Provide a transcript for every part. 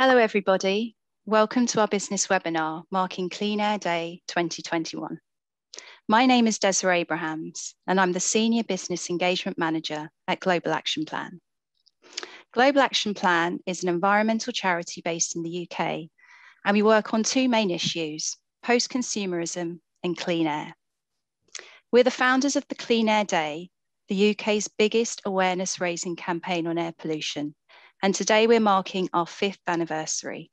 Hello, everybody. Welcome to our business webinar marking Clean Air Day 2021. My name is Desiree Abrahams, and I'm the Senior Business Engagement Manager at Global Action Plan. Global Action Plan is an environmental charity based in the UK, and we work on two main issues, post-consumerism and clean air. We're the founders of the Clean Air Day, the UK's biggest awareness raising campaign on air pollution and today we're marking our fifth anniversary.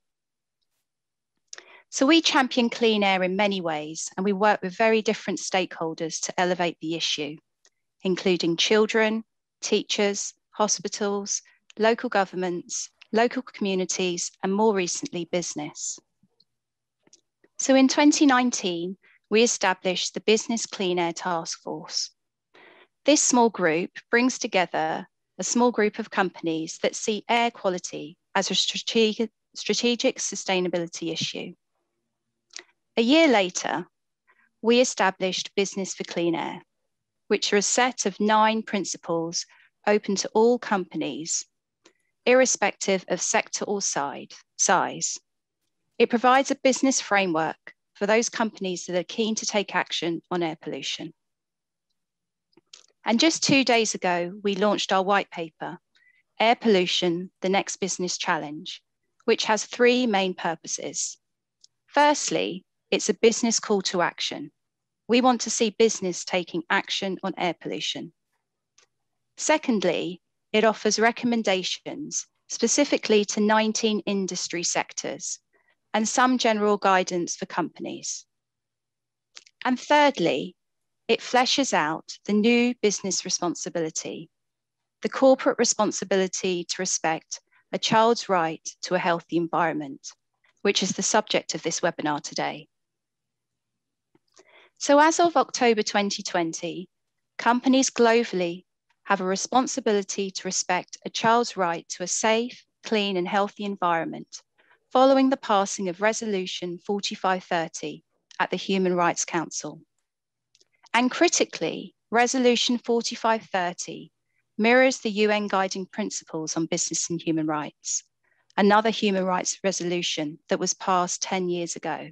So we champion clean air in many ways, and we work with very different stakeholders to elevate the issue, including children, teachers, hospitals, local governments, local communities, and more recently, business. So in 2019, we established the Business Clean Air Task Force. This small group brings together a small group of companies that see air quality as a strategic, strategic sustainability issue. A year later, we established Business for Clean Air, which are a set of nine principles open to all companies, irrespective of sector or side, size. It provides a business framework for those companies that are keen to take action on air pollution. And just two days ago, we launched our white paper, Air Pollution, the Next Business Challenge, which has three main purposes. Firstly, it's a business call to action. We want to see business taking action on air pollution. Secondly, it offers recommendations specifically to 19 industry sectors and some general guidance for companies. And thirdly, it fleshes out the new business responsibility, the corporate responsibility to respect a child's right to a healthy environment, which is the subject of this webinar today. So as of October 2020, companies globally have a responsibility to respect a child's right to a safe, clean and healthy environment following the passing of Resolution 4530 at the Human Rights Council. And critically, Resolution 4530 mirrors the UN Guiding Principles on Business and Human Rights, another human rights resolution that was passed 10 years ago.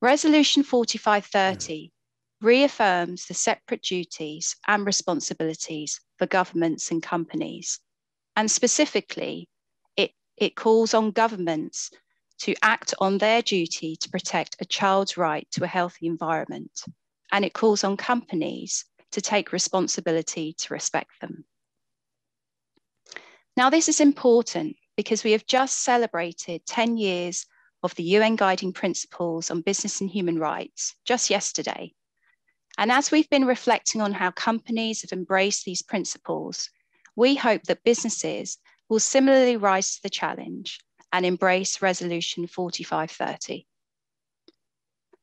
Resolution 4530 reaffirms the separate duties and responsibilities for governments and companies. And specifically, it, it calls on governments to act on their duty to protect a child's right to a healthy environment and it calls on companies to take responsibility to respect them. Now, this is important because we have just celebrated 10 years of the UN Guiding Principles on Business and Human Rights just yesterday. And as we've been reflecting on how companies have embraced these principles, we hope that businesses will similarly rise to the challenge and embrace Resolution 4530.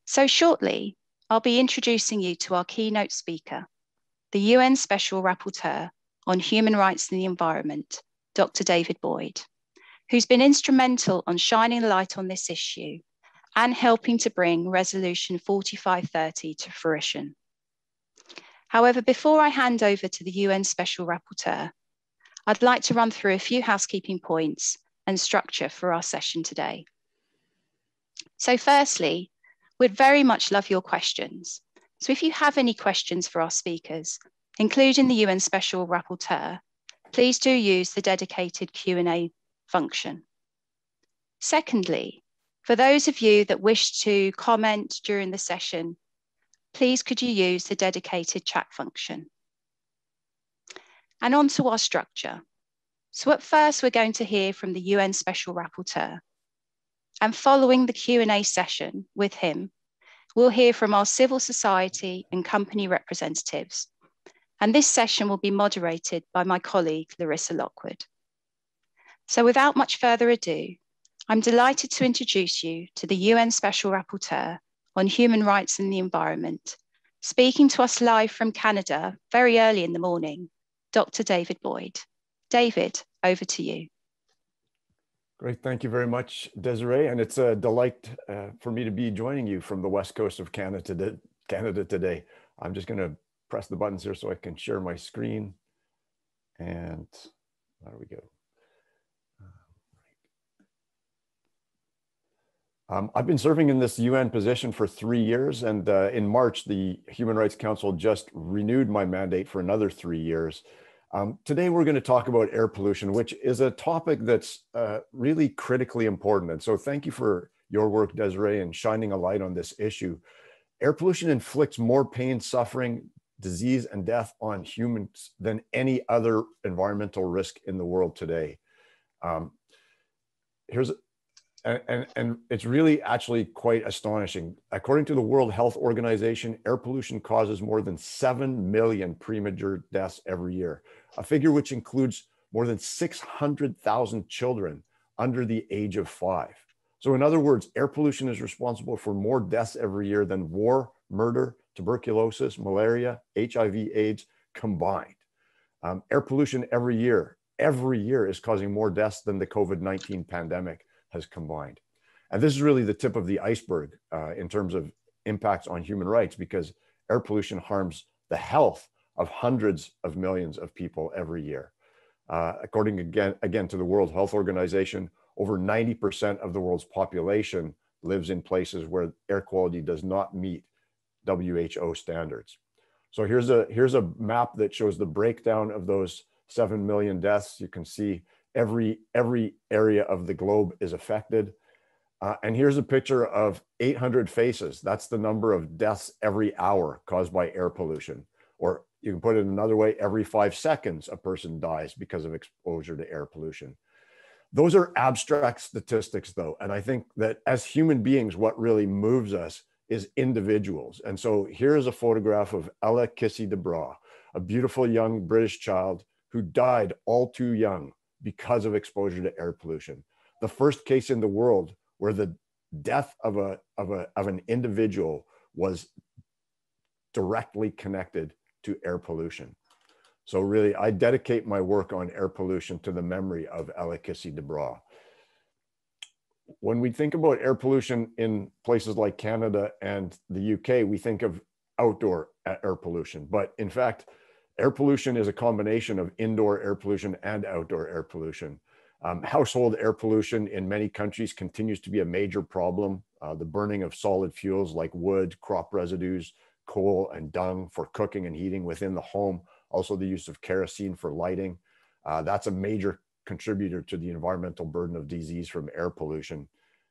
So shortly, I'll be introducing you to our keynote speaker, the UN Special Rapporteur on Human Rights and the Environment, Dr. David Boyd, who's been instrumental on shining light on this issue and helping to bring Resolution 4530 to fruition. However, before I hand over to the UN Special Rapporteur, I'd like to run through a few housekeeping points and structure for our session today. So firstly, We'd very much love your questions. So if you have any questions for our speakers, including the UN Special Rapporteur, please do use the dedicated Q&A function. Secondly, for those of you that wish to comment during the session, please could you use the dedicated chat function. And on to our structure. So at first, we're going to hear from the UN Special Rapporteur. And following the Q&A session with him, we'll hear from our civil society and company representatives. And this session will be moderated by my colleague, Larissa Lockwood. So without much further ado, I'm delighted to introduce you to the UN Special Rapporteur on Human Rights and the Environment, speaking to us live from Canada very early in the morning, Dr. David Boyd. David, over to you. Great, thank you very much, Desiree. And it's a delight uh, for me to be joining you from the west coast of Canada, Canada today. I'm just gonna press the buttons here so I can share my screen. And there we go. Um, I've been serving in this UN position for three years, and uh, in March, the Human Rights Council just renewed my mandate for another three years. Um, today, we're going to talk about air pollution, which is a topic that's uh, really critically important. And so, thank you for your work, Desiree, in shining a light on this issue. Air pollution inflicts more pain, suffering, disease, and death on humans than any other environmental risk in the world today. Um, here's and, and, and, it's really actually quite astonishing. According to the World Health Organization, air pollution causes more than 7 million premature deaths every year, a figure which includes more than 600,000 children under the age of five. So, in other words, air pollution is responsible for more deaths every year than war, murder, tuberculosis, malaria, HIV, AIDS combined. Um, air pollution every year, every year is causing more deaths than the COVID 19 pandemic has combined. And this is really the tip of the iceberg uh, in terms of impacts on human rights because air pollution harms the health of hundreds of millions of people every year. Uh, according again, again to the World Health Organization, over 90% of the world's population lives in places where air quality does not meet WHO standards. So here's a, here's a map that shows the breakdown of those 7 million deaths. You can see every every area of the globe is affected. Uh, and here's a picture of 800 faces. That's the number of deaths every hour caused by air pollution. Or you can put it another way every five seconds, a person dies because of exposure to air pollution. Those are abstract statistics, though. And I think that as human beings, what really moves us is individuals. And so here's a photograph of Ella Kissi-Debrah, a beautiful young British child who died all too young because of exposure to air pollution. The first case in the world where the death of a of a of an individual was directly connected to air pollution. So really, I dedicate my work on air pollution to the memory of Ella Kissi-Debrah. When we think about air pollution in places like Canada and the UK, we think of outdoor air pollution. But in fact, Air pollution is a combination of indoor air pollution and outdoor air pollution. Um, household air pollution in many countries continues to be a major problem. Uh, the burning of solid fuels like wood, crop residues, coal, and dung for cooking and heating within the home. Also, the use of kerosene for lighting. Uh, that's a major contributor to the environmental burden of disease from air pollution.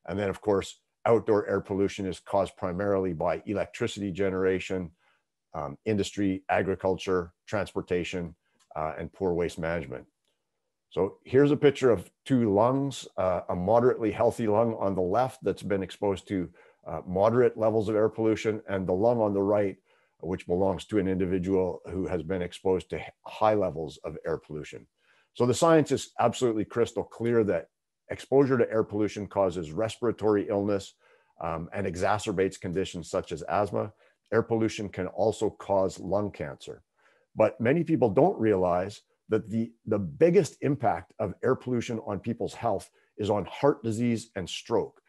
And then, of course, outdoor air pollution is caused primarily by electricity generation, um, industry, agriculture, transportation, uh, and poor waste management. So here's a picture of two lungs, uh, a moderately healthy lung on the left that's been exposed to uh, moderate levels of air pollution, and the lung on the right, which belongs to an individual who has been exposed to high levels of air pollution. So the science is absolutely crystal clear that exposure to air pollution causes respiratory illness um, and exacerbates conditions such as asthma air pollution can also cause lung cancer. But many people don't realize that the, the biggest impact of air pollution on people's health is on heart disease and stroke.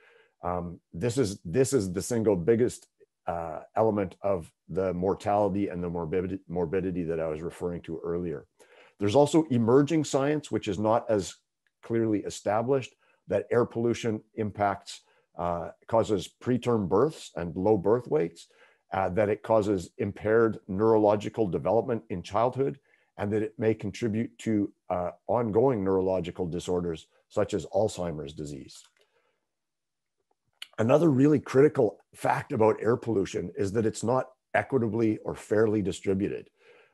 Um, this, is, this is the single biggest uh, element of the mortality and the morbidity, morbidity that I was referring to earlier. There's also emerging science, which is not as clearly established, that air pollution impacts, uh, causes preterm births and low birth weights uh, that it causes impaired neurological development in childhood, and that it may contribute to uh, ongoing neurological disorders such as Alzheimer's disease. Another really critical fact about air pollution is that it's not equitably or fairly distributed.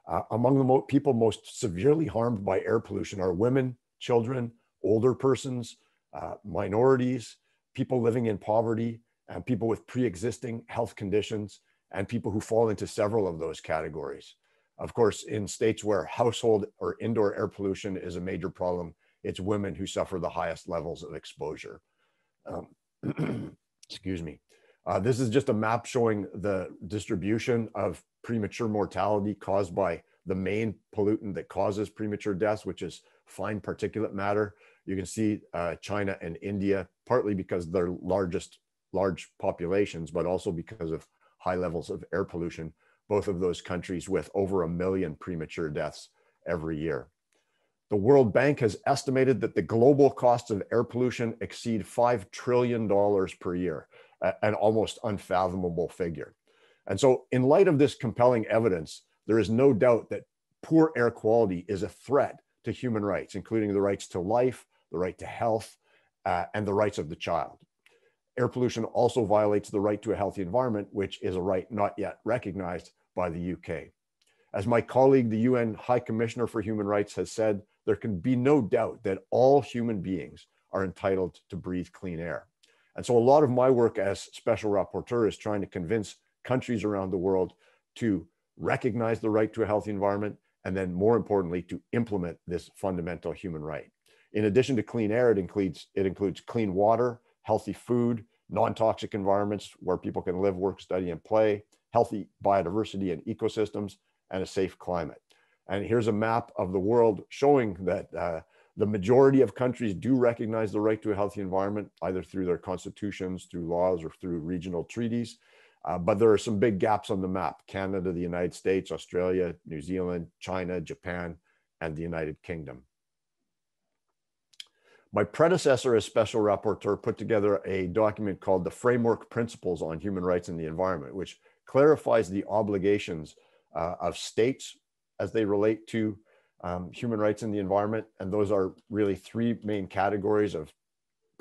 Uh, among the mo people most severely harmed by air pollution are women, children, older persons, uh, minorities, people living in poverty, and people with pre-existing health conditions, and people who fall into several of those categories. Of course, in states where household or indoor air pollution is a major problem, it's women who suffer the highest levels of exposure. Um, excuse me. Uh, this is just a map showing the distribution of premature mortality caused by the main pollutant that causes premature deaths, which is fine particulate matter. You can see uh, China and India, partly because they're largest large populations, but also because of high levels of air pollution, both of those countries with over a million premature deaths every year. The World Bank has estimated that the global costs of air pollution exceed $5 trillion per year, an almost unfathomable figure. And so, in light of this compelling evidence, there is no doubt that poor air quality is a threat to human rights, including the rights to life, the right to health, uh, and the rights of the child. Air pollution also violates the right to a healthy environment, which is a right not yet recognized by the UK. As my colleague, the UN High Commissioner for Human Rights, has said, there can be no doubt that all human beings are entitled to breathe clean air. And so, a lot of my work as special rapporteur is trying to convince countries around the world to recognize the right to a healthy environment, and then more importantly, to implement this fundamental human right. In addition to clean air, it includes, it includes clean water, healthy food, non-toxic environments where people can live, work, study, and play, healthy biodiversity and ecosystems, and a safe climate. And here's a map of the world showing that uh, the majority of countries do recognize the right to a healthy environment, either through their constitutions, through laws, or through regional treaties. Uh, but there are some big gaps on the map Canada, the United States, Australia, New Zealand, China, Japan, and the United Kingdom. My predecessor as special rapporteur put together a document called the Framework Principles on Human Rights and the Environment, which clarifies the obligations uh, of states as they relate to um, human rights and the environment. And those are really three main categories of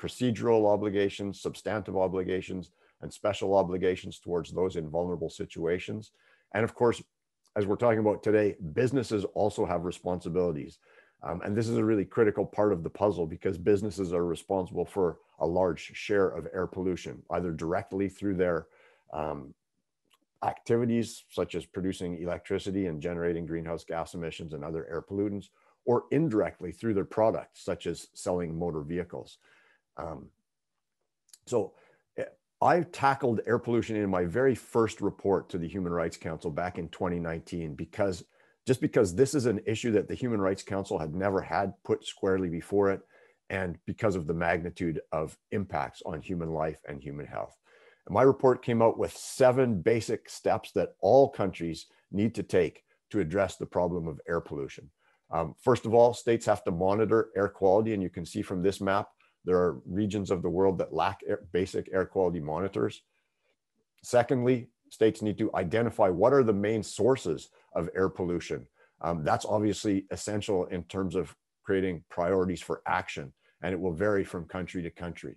procedural obligations, substantive obligations, and special obligations towards those in vulnerable situations. And of course, as we're talking about today, businesses also have responsibilities. Um, and this is a really critical part of the puzzle because businesses are responsible for a large share of air pollution, either directly through their um, activities, such as producing electricity and generating greenhouse gas emissions and other air pollutants, or indirectly through their products, such as selling motor vehicles. Um, so I tackled air pollution in my very first report to the Human Rights Council back in 2019 because just because this is an issue that the Human Rights Council had never had put squarely before it, and because of the magnitude of impacts on human life and human health. My report came out with seven basic steps that all countries need to take to address the problem of air pollution. Um, first of all, states have to monitor air quality, and you can see from this map there are regions of the world that lack air, basic air quality monitors. Secondly, states need to identify what are the main sources of air pollution. Um, that's obviously essential in terms of creating priorities for action, and it will vary from country to country.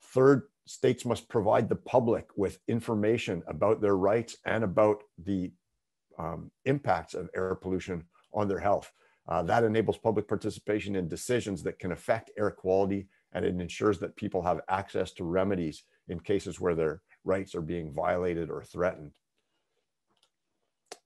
Third, states must provide the public with information about their rights and about the um, impacts of air pollution on their health. Uh, that enables public participation in decisions that can affect air quality, and it ensures that people have access to remedies in cases where their rights are being violated or threatened.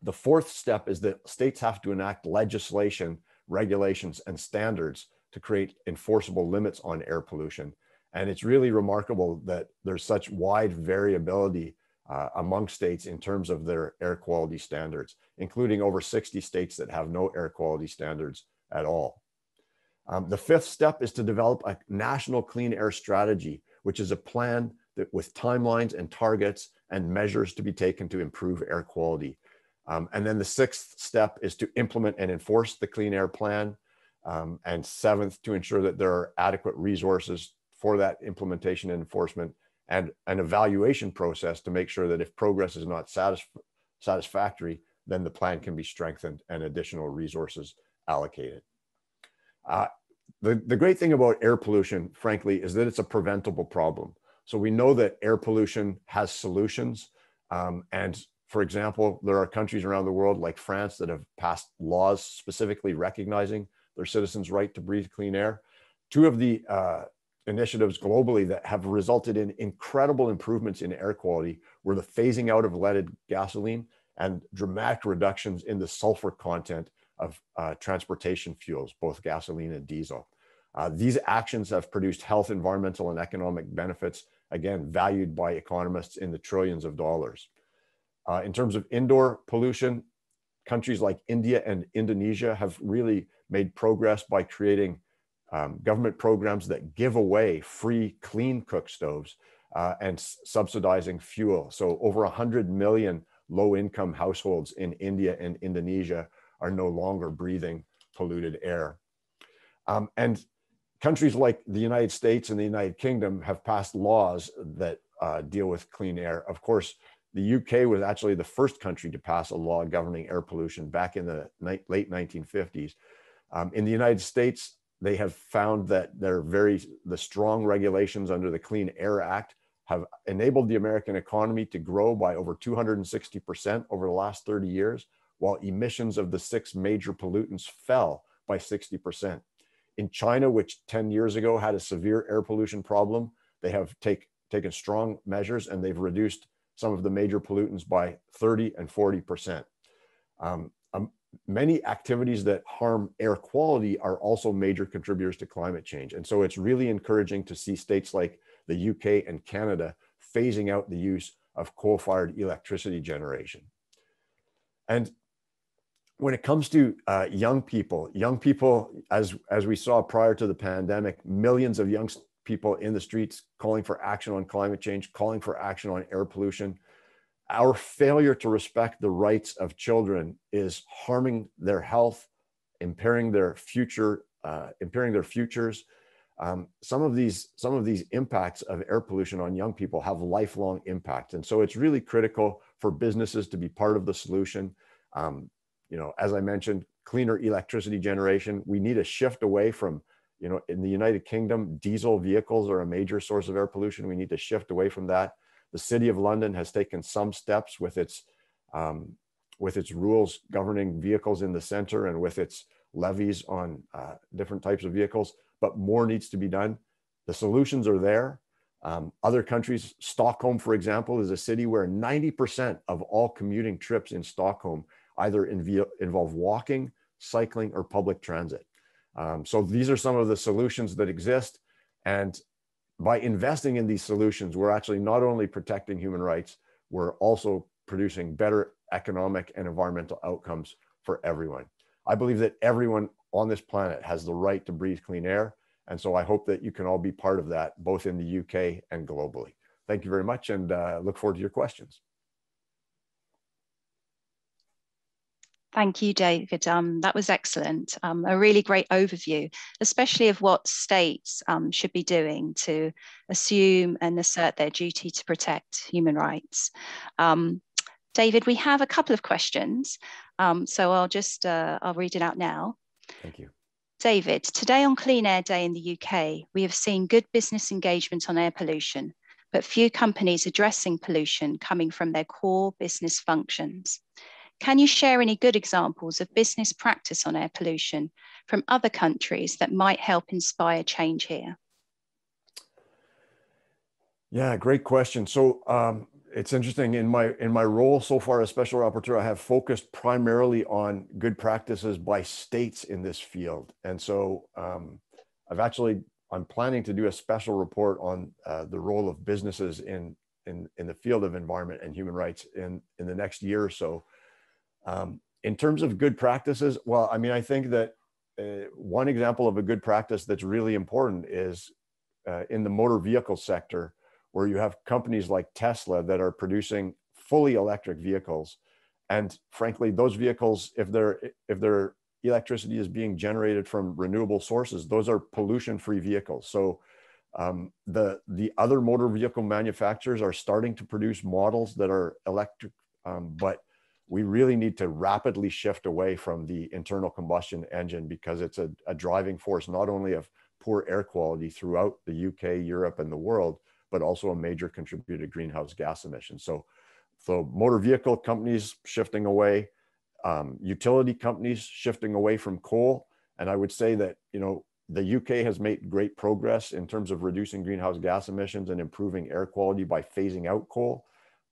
The fourth step is that states have to enact legislation, regulations, and standards to create enforceable limits on air pollution. And it's really remarkable that there's such wide variability uh, among states in terms of their air quality standards, including over 60 states that have no air quality standards at all. Um, the fifth step is to develop a national clean air strategy, which is a plan that with timelines and targets and measures to be taken to improve air quality. Um, and then the sixth step is to implement and enforce the clean air plan. Um, and seventh, to ensure that there are adequate resources for that implementation and enforcement and an evaluation process to make sure that if progress is not satisf satisfactory, then the plan can be strengthened and additional resources allocated. Uh, the, the great thing about air pollution, frankly, is that it's a preventable problem. So we know that air pollution has solutions. Um, and for example, there are countries around the world like France that have passed laws specifically recognizing their citizens' right to breathe clean air. Two of the uh, initiatives globally that have resulted in incredible improvements in air quality were the phasing out of leaded gasoline and dramatic reductions in the sulfur content of uh, transportation fuels, both gasoline and diesel. Uh, these actions have produced health, environmental, and economic benefits, again, valued by economists in the trillions of dollars. Uh, in terms of indoor pollution, countries like India and Indonesia have really made progress by creating um, government programs that give away free clean cook stoves uh, and subsidizing fuel. So over 100 million low income households in India and Indonesia are no longer breathing polluted air. Um, and countries like the United States and the United Kingdom have passed laws that uh, deal with clean air. Of course, the UK was actually the first country to pass a law governing air pollution back in the late 1950s. Um, in the United States, they have found that their very the strong regulations under the Clean Air Act have enabled the American economy to grow by over 260% over the last 30 years, while emissions of the six major pollutants fell by 60%. In China, which 10 years ago had a severe air pollution problem, they have take, taken strong measures and they've reduced some of the major pollutants by 30 and 40%. Um, um, many activities that harm air quality are also major contributors to climate change. And so it's really encouraging to see states like the UK and Canada phasing out the use of coal-fired electricity generation. And when it comes to uh, young people, young people, as, as we saw prior to the pandemic, millions of young people in the streets calling for action on climate change, calling for action on air pollution. Our failure to respect the rights of children is harming their health, impairing their future, uh, impairing their futures. Um, some of these some of these impacts of air pollution on young people have lifelong impact, and so it's really critical for businesses to be part of the solution. Um, you know, as I mentioned, cleaner electricity generation. We need a shift away from you know, in the United Kingdom, diesel vehicles are a major source of air pollution. We need to shift away from that. The City of London has taken some steps with its um, with its rules governing vehicles in the center and with its levies on uh, different types of vehicles, but more needs to be done. The solutions are there. Um, other countries, Stockholm, for example, is a city where 90% of all commuting trips in Stockholm either involve walking, cycling, or public transit. Um, so these are some of the solutions that exist. And by investing in these solutions, we're actually not only protecting human rights, we're also producing better economic and environmental outcomes for everyone. I believe that everyone on this planet has the right to breathe clean air. And so I hope that you can all be part of that, both in the UK and globally. Thank you very much and uh, look forward to your questions. Thank you, David. Um, that was excellent. Um, a really great overview, especially of what states um, should be doing to assume and assert their duty to protect human rights. Um, David, we have a couple of questions, um, so I'll just uh, I'll read it out now. Thank you. David, today on Clean Air Day in the UK, we have seen good business engagement on air pollution, but few companies addressing pollution coming from their core business functions. Can you share any good examples of business practice on air pollution from other countries that might help inspire change here? Yeah, great question. So um, it's interesting in my in my role so far as special rapporteur, I have focused primarily on good practices by states in this field, and so um, I've actually I'm planning to do a special report on uh, the role of businesses in in in the field of environment and human rights in in the next year or so. Um, in terms of good practices, well, I mean, I think that uh, one example of a good practice that's really important is uh, in the motor vehicle sector, where you have companies like Tesla that are producing fully electric vehicles. And frankly, those vehicles, if their if their electricity is being generated from renewable sources, those are pollution-free vehicles. So um, the the other motor vehicle manufacturers are starting to produce models that are electric, um, but we really need to rapidly shift away from the internal combustion engine because it's a, a, driving force not only of poor air quality throughout the UK, Europe, and the world, but also a major contributor to greenhouse gas emissions. So, so motor vehicle companies shifting away, um, utility companies shifting away from coal, and I would say that you know the UK has made great progress in terms of reducing greenhouse gas emissions and improving air quality by phasing out coal.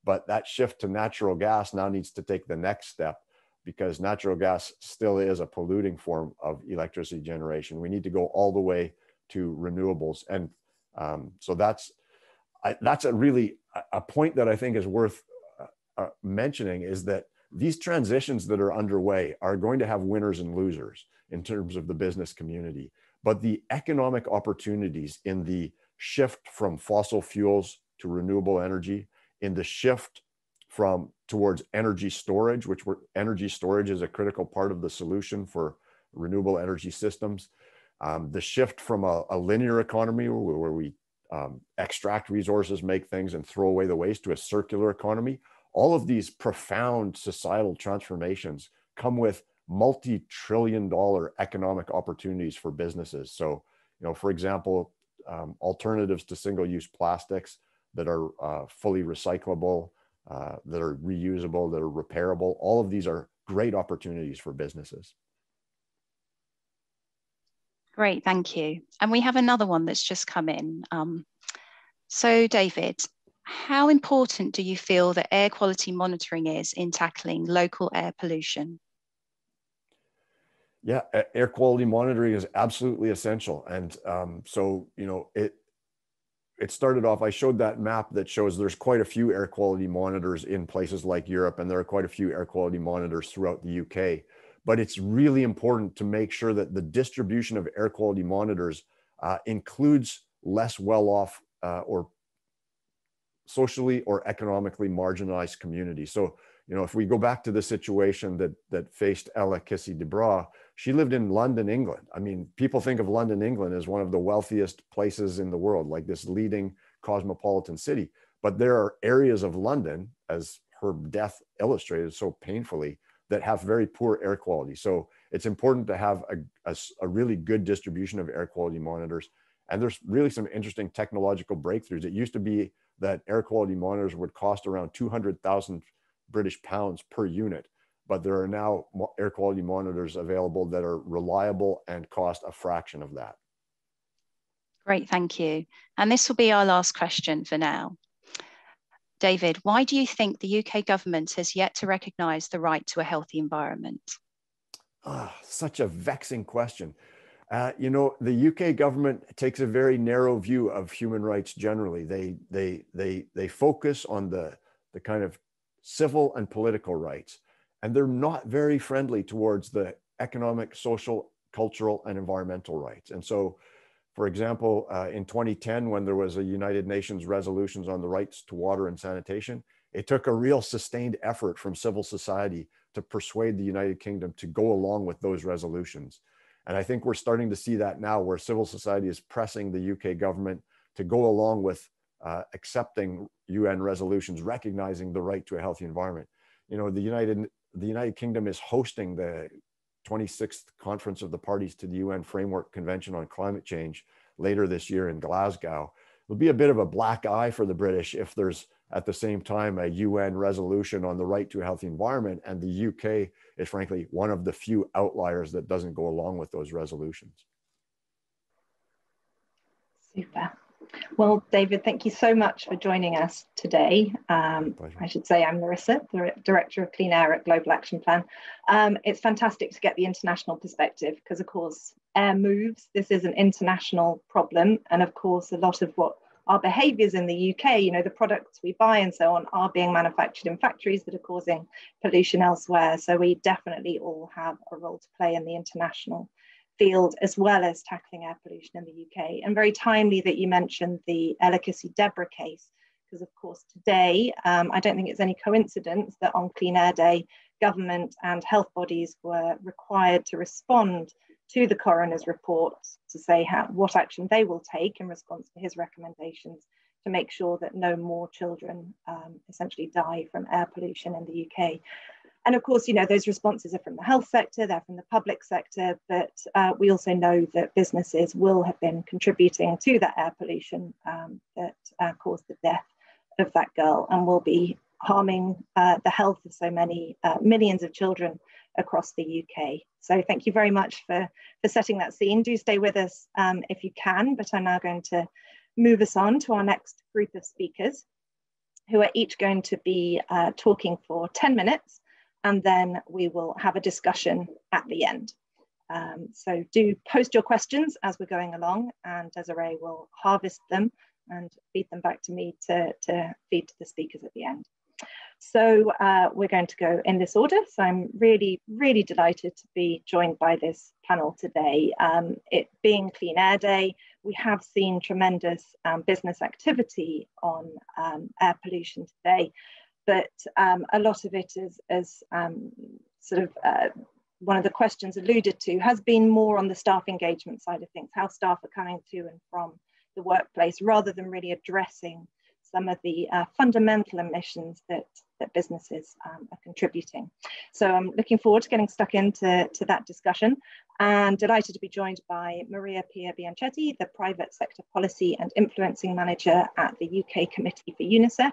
But that shift to natural gas now needs to take the next step because natural gas still is a polluting form of electricity generation. We need to go all the way to renewables. And um, so that's, I, that's a really, a point that I think is worth uh, uh, mentioning is that these transitions that are underway are going to have winners and losers in terms of the business community. But the economic opportunities in the shift from fossil fuels to renewable energy in the shift from towards energy storage, which were energy storage is a critical part of the solution for renewable energy systems. Um, the shift from a, a linear economy where, where we um, extract resources, make things, and throw away the waste to a circular economy. All of these profound societal transformations come with multi-trillion dollar economic opportunities for businesses. So, you know, for example, um, alternatives to single-use plastics that are uh, fully recyclable, uh, that are reusable, that are repairable. All of these are great opportunities for businesses. Great, thank you. And we have another one that's just come in. Um, so, David, how important do you feel that air quality monitoring is in tackling local air pollution? Yeah, air quality monitoring is absolutely essential. And um, so, you know, it it started off, I showed that map that shows there's quite a few air quality monitors in places like Europe, and there are quite a few air quality monitors throughout the UK. But it's really important to make sure that the distribution of air quality monitors uh, includes less well off uh, or socially or economically marginalized communities. So, you know, if we go back to the situation that that faced Ella Kissi-Debrah, she lived in London, England. I mean, people think of London, England as one of the wealthiest places in the world, like this leading cosmopolitan city. But there are areas of London, as her death illustrated so painfully, that have very poor air quality. So it's important to have a, a, a really good distribution of air quality monitors. And there's really some interesting technological breakthroughs. It used to be that air quality monitors would cost around 200,000 British pounds per unit. But there are now air quality monitors available that are reliable and cost a fraction of that. Great, thank you. And this will be our last question for now. David, why do you think the UK government has yet to recognise the right to a healthy environment? Oh, such a vexing question. Uh, you know, the UK government takes a very narrow view of human rights generally. They they they they focus on the the kind of civil and political rights, and they're not very friendly towards the economic, social, cultural, and environmental rights. And so, for example, uh, in 2010, when there was a United Nations resolutions on the rights to water and sanitation, it took a real sustained effort from civil society to persuade the United Kingdom to go along with those resolutions. And I think we're starting to see that now where civil society is pressing the UK government to go along with uh, accepting UN resolutions, recognizing the right to a healthy environment. You know, the United, the United Kingdom is hosting the 26th conference of the parties to the UN Framework Convention on Climate Change later this year in Glasgow. It'll be a bit of a black eye for the British if there's at the same time a UN resolution on the right to a healthy environment. And the UK is frankly one of the few outliers that doesn't go along with those resolutions. Super. Well, David, thank you so much for joining us today. Um, I should say I'm Larissa, the Director of Clean Air at Global Action Plan. Um, it's fantastic to get the international perspective because, of course, air moves. This is an international problem. And of course, a lot of what our behaviors in the UK, you know, the products we buy and so on are being manufactured in factories that are causing pollution elsewhere. So we definitely all have a role to play in the international field as well as tackling air pollution in the UK. And very timely that you mentioned the Ella Kissi-Debrah case, because of course today, um, I don't think it's any coincidence that on Clean Air Day, government and health bodies were required to respond to the coroner's report to say how, what action they will take in response to his recommendations to make sure that no more children um, essentially die from air pollution in the UK. And of course, you know, those responses are from the health sector, they're from the public sector, but uh, we also know that businesses will have been contributing to that air pollution um, that uh, caused the death of that girl and will be harming uh, the health of so many uh, millions of children across the UK. So thank you very much for, for setting that scene. Do stay with us um, if you can, but I'm now going to move us on to our next group of speakers who are each going to be uh, talking for 10 minutes and then we will have a discussion at the end. Um, so do post your questions as we're going along and Desiree will harvest them and feed them back to me to, to feed to the speakers at the end. So uh, we're going to go in this order. So I'm really, really delighted to be joined by this panel today. Um, it being Clean Air Day, we have seen tremendous um, business activity on um, air pollution today, but um, a lot of it is, is um, sort of uh, one of the questions alluded to, has been more on the staff engagement side of things, how staff are coming to and from the workplace, rather than really addressing some of the uh, fundamental emissions that, that businesses um, are contributing. So I'm looking forward to getting stuck into to that discussion and delighted to be joined by Maria Pia Bianchetti, the Private Sector Policy and Influencing Manager at the UK Committee for UNICEF,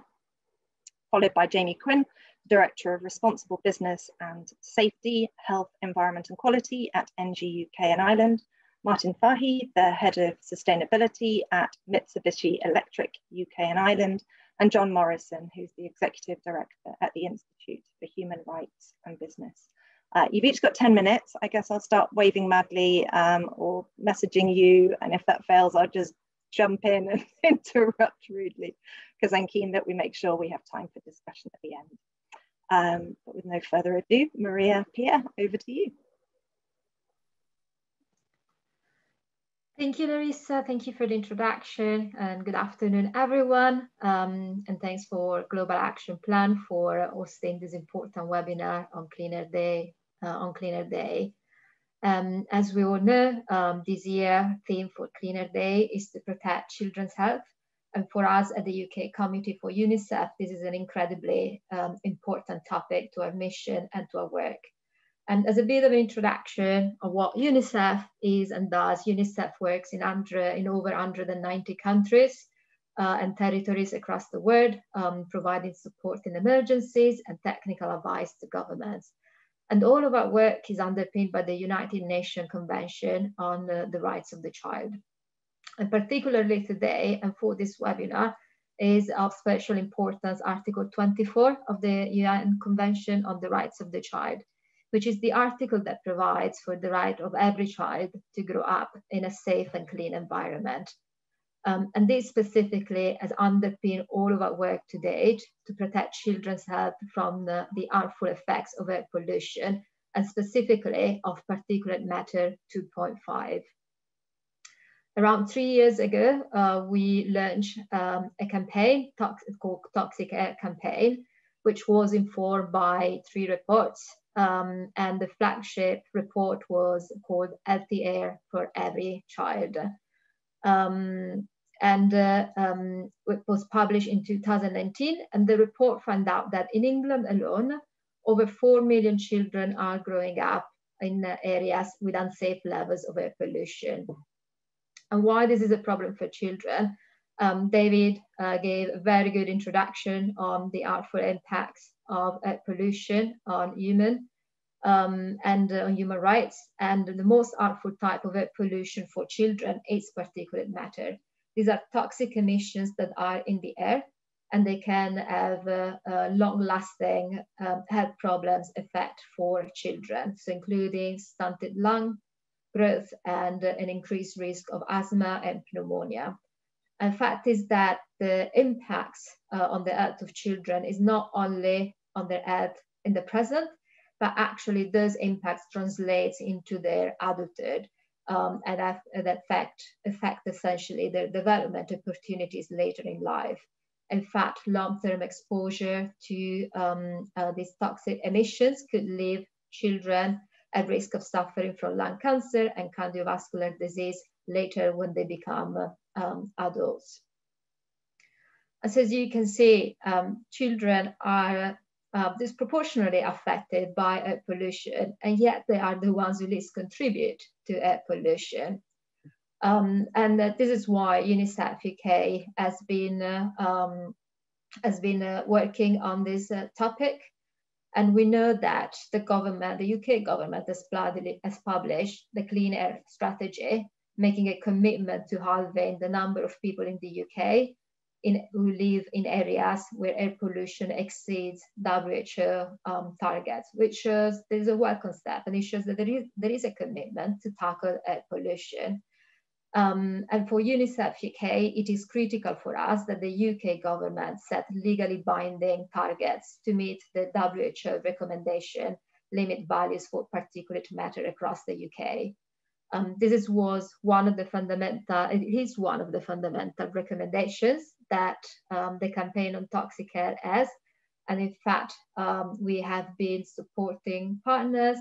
followed by Jamie Quinn, Director of Responsible Business and Safety, Health, Environment and Quality at ENGIE UK and Ireland, Martin Fahey, the Head of Sustainability at Mitsubishi Electric UK and Ireland, and John Morrison, who's the Executive Director at the Institute for Human Rights and Business. Uh, you've each got 10 minutes. I guess I'll start waving madly um, or messaging you. And if that fails, I'll just jump in and interrupt rudely because I'm keen that we make sure we have time for discussion at the end. Um, but with no further ado, Maria Pia, over to you. Thank you, Larissa. Thank you for the introduction and good afternoon, everyone. Um, and thanks for Global Action Plan for hosting this important webinar on Clean Air Day. Uh, on Clean Air Day. Um, as we all know, um, this year theme for Clean Air Day is to protect children's health. And for us at the UK Committee for UNICEF, this is an incredibly um, important topic to our mission and to our work. And as a bit of an introduction of what UNICEF is and does, UNICEF works in, under, in over 190 countries uh, and territories across the world, um, providing support in emergencies and technical advice to governments. And all of our work is underpinned by the United Nations Convention on the Rights of the Child. And particularly today, and for this webinar, is of special importance Article 24 of the UN Convention on the Rights of the Child, which is the article that provides for the right of every child to grow up in a safe and clean environment. Um, and this specifically has underpinned all of our work to date to protect children's health from the, the harmful effects of air pollution and specifically of particulate matter 2.5. Around three years ago, uh, we launched um, a campaign called Toxic Air Campaign, which was informed by three reports um, and the flagship report was called Healthy Air for Every Child. Um, and uh, um, it was published in 2019. And the report found out that in England alone, over 4 million children are growing up in areas with unsafe levels of air pollution. And why this is a problem for children, um, David uh, gave a very good introduction on the harmful impacts of air pollution on human um, and uh, on human rights. And the most harmful type of air pollution for children is particulate matter. These are toxic emissions that are in the air and they can have uh, uh, long-lasting um, health problems effect for children, so including stunted lung growth and an increased risk of asthma and pneumonia. And fact is that the impacts uh, on the health of children is not only on their health in the present, but actually those impacts translate into their adulthood um, and that affect, affect essentially their development opportunities later in life. In fact, long-term exposure to um, uh, these toxic emissions could leave children at risk of suffering from lung cancer and cardiovascular disease later when they become um, adults. So as you can see, um, children are uh, disproportionately affected by air pollution, and yet they are the ones who least contribute to air pollution. Um, and uh, this is why UNICEF UK has been uh, um, has been uh, working on this uh, topic. And we know that the government, the UK government, has, published the Clean Air Strategy, making a commitment to halving the number of people in the UK in, who live in areas where air pollution exceeds WHO um, targets, which shows there is a welcome step and it shows that there is, there is a commitment to tackle air pollution. Um, and for UNICEF UK, it is critical for us that the UK government set legally binding targets to meet the WHO recommendation limit values for particulate matter across the UK. Um, this is, was one of the fundamental, it is one of the fundamental recommendations that um, the campaign on toxic air has. And in fact, um, we have been supporting partners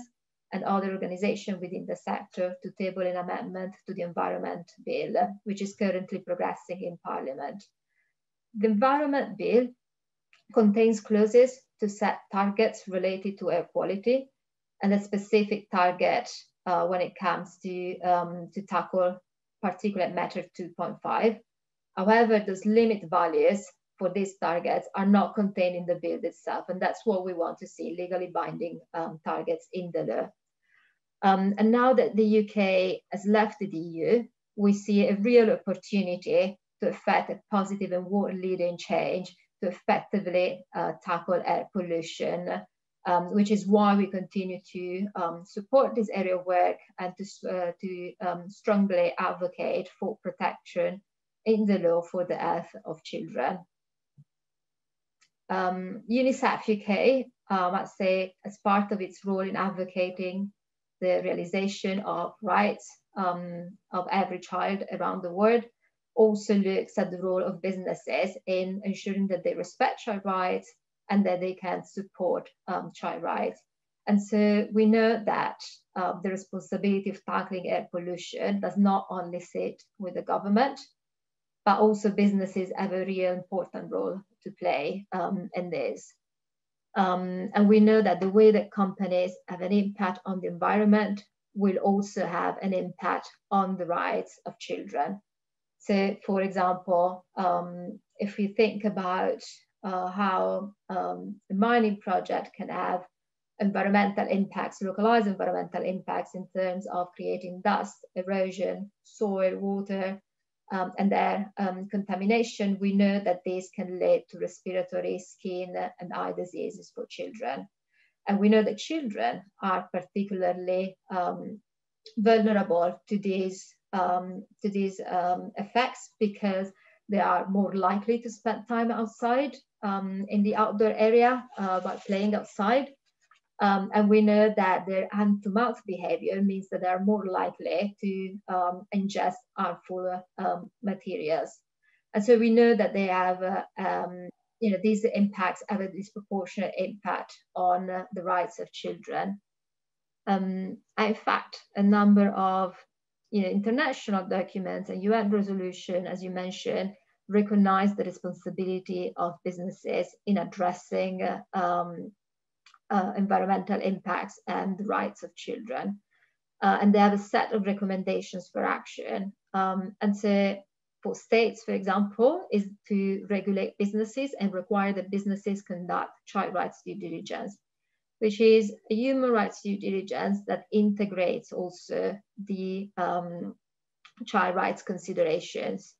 and other organizations within the sector to table an amendment to the Environment Bill, which is currently progressing in Parliament. The Environment Bill contains clauses to set targets related to air quality and a specific target uh, when it comes to, um, to tackle particulate matter 2.5. However, those limit values for these targets are not contained in the bill itself, and that's what we want to see, legally binding um, targets in the law. Um, and now that the UK has left the EU, we see a real opportunity to effect a positive and world-leading change to effectively uh, tackle air pollution, um, which is why we continue to um, support this area of work and to, uh, to um, strongly advocate for protection in the law for the health of children. Um, UNICEF UK, um, I'd say, as part of its role in advocating the realization of rights um, of every child around the world, also looks at the role of businesses in ensuring that they respect child rights and that they can support um, child rights. And so we know that uh, the responsibility of tackling air pollution does not only sit with the government, but also businesses have a real important role to play um, in this. Um, and we know that the way that companies have an impact on the environment will also have an impact on the rights of children. So, for example, um, if we think about uh, how um, a mining project can have environmental impacts, localized environmental impacts in terms of creating dust, erosion, soil, water, um, and their um, contamination, we know that this can lead to respiratory, skin, and eye diseases for children. And we know that children are particularly um, vulnerable to these um, to these um, effects because they are more likely to spend time outside um, in the outdoor area uh, by playing outside. Um, and we know that their hand to mouth behavior means that they are more likely to um, ingest harmful um, materials. And so we know that they have, uh, you know, these impacts have a disproportionate impact on uh, the rights of children. in fact, a number of you know, international documents and UN resolution, as you mentioned, recognize the responsibility of businesses in addressing um, uh, environmental impacts and the rights of children. Uh, and they have a set of recommendations for action. Um, and so for states, for example, is to regulate businesses and require that businesses conduct child rights due diligence which is a human rights due diligence that integrates also the um, child rights considerations.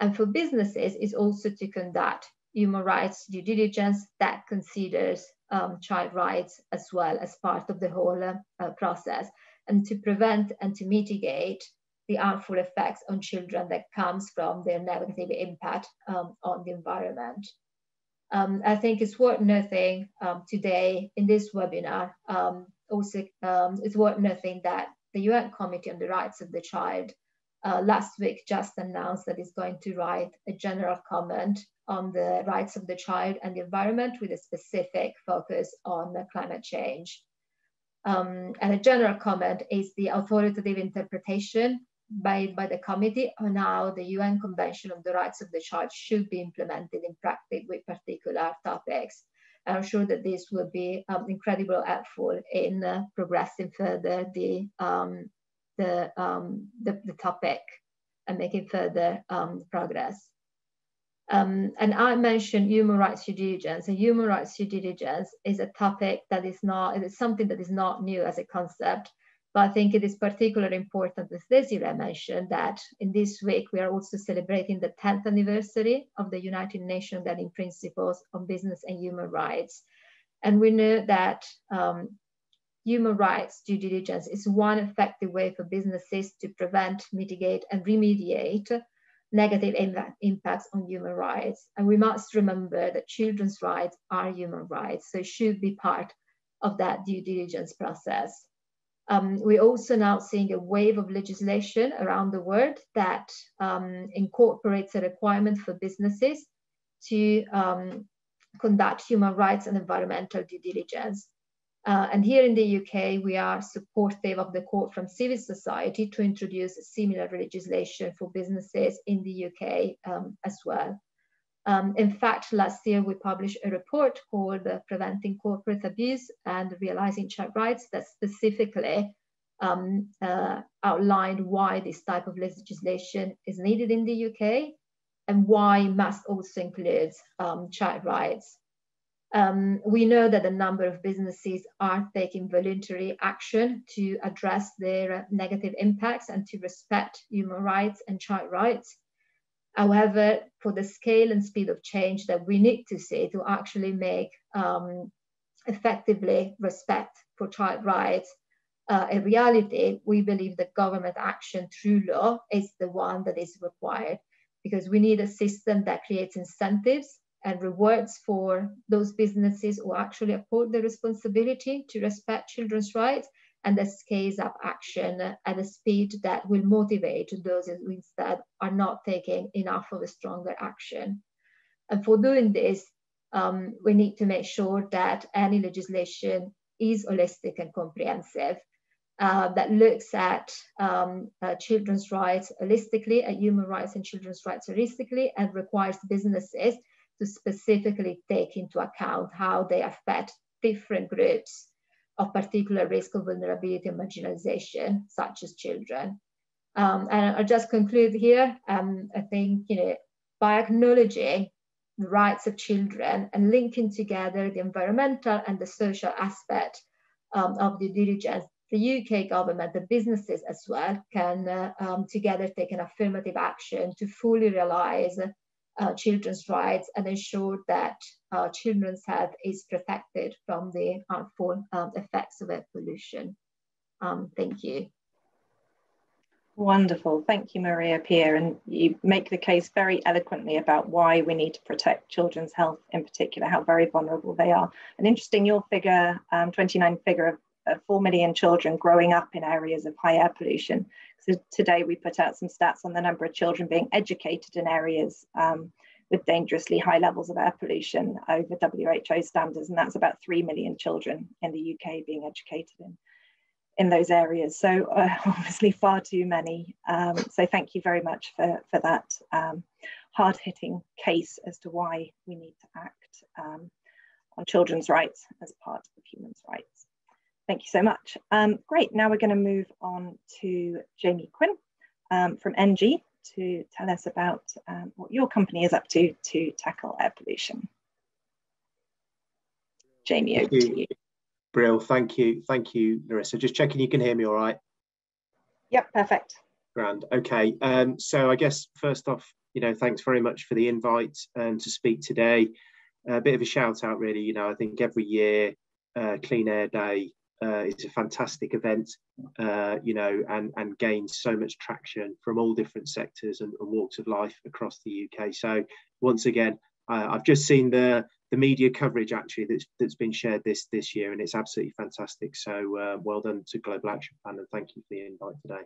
And for businesses, is also to conduct human rights due diligence that considers um, child rights as well as part of the whole uh, process, and to prevent and to mitigate the harmful effects on children that comes from their negative impact um, on the environment. Um, I think it's worth noting um, today in this webinar, um, also um, it's worth noting that the UN Committee on the Rights of the Child uh, last week just announced that it's going to write a general comment on the rights of the child and the environment with a specific focus on climate change. Um, and a general comment is the authoritative interpretation made by the committee on how the UN Convention on the Rights of the Child should be implemented in practice with particular topics. I'm sure that this will be um, incredibly helpful in uh, progressing further the, um, the, um, the, the, topic and making further um, progress. Um, and I mentioned human rights due diligence, and human rights due diligence is a topic that is not, it is something that is not new as a concept. But I think it is particularly important, as Desiree mentioned, that in this week we are also celebrating the 10th anniversary of the United Nations Guiding Principles on Business and Human Rights. And we know that um, human rights due diligence is one effective way for businesses to prevent, mitigate, and remediate negative impacts on human rights. And we must remember that children's rights are human rights, so should be part of that due diligence process. Um, we're also now seeing a wave of legislation around the world that um, incorporates a requirement for businesses to um, conduct human rights and environmental due diligence. Uh, and here in the UK, we are supportive of the call from civil society to introduce similar legislation for businesses in the UK um, as well. Um, in fact, last year we published a report called Preventing Corporate Abuse and Realizing Child Rights that specifically um, uh, outlined why this type of legislation is needed in the UK and why it must also include um, child rights. Um, we know that a number of businesses are taking voluntary action to address their negative impacts and to respect human rights and child rights. However, for the scale and speed of change that we need to see to actually make um, effectively respect for child rights uh, a reality, we believe that government action through law is the one that is required because we need a system that creates incentives and rewards for those businesses who actually uphold the responsibility to respect children's rights and that scales up action at a speed that will motivate those who instead are not taking enough of a stronger action. And for doing this, um, we need to make sure that any legislation is holistic and comprehensive, uh, that looks at um, uh, children's rights holistically, at human rights and children's rights holistically, and requires businesses to specifically take into account how they affect different groups of particular risk of vulnerability and marginalization, such as children. Um, and I'll just conclude here. Um, I think, you know, by acknowledging the rights of children and linking together the environmental and the social aspect um, of due diligence, the UK government, the businesses as well, can uh, um, together take an affirmative action to fully realize uh, children's rights and ensure that uh, children's health is protected from the harmful um, effects of air pollution. Um, thank you. Wonderful. Thank you, Maria Pia. And you make the case very eloquently about why we need to protect children's health in particular, how very vulnerable they are. And interesting, your figure, um, 29 figure of uh, 4 million children growing up in areas of high air pollution. So today we put out some stats on the number of children being educated in areas um, with dangerously high levels of air pollution over WHO standards, and that's about 3 million children in the UK being educated in, in those areas. So uh, obviously far too many. Um, so thank you very much for, for that um, hard-hitting case as to why we need to act um, on children's rights as part of human rights. Thank you so much. Um, great, now we're going to move on to Jamie Quinn um, from ENGIE to tell us about um, what your company is up to to tackle air pollution. Jamie, over to you. Brill, thank you. Thank you, Larissa. Just checking you can hear me all right. Yep, perfect. Grand, okay. Um, so I guess first off, you know, thanks very much for the invite and to speak today. A bit of a shout out really, you know, I think every year uh, Clean Air Day uh, is a fantastic event, uh, you know, and, and gains so much traction from all different sectors and, and walks of life across the UK. So once again, uh, I've just seen the the media coverage actually that's that's been shared this this year, and it's absolutely fantastic. So uh, well done to Global Action Plan, and thank you for the invite today.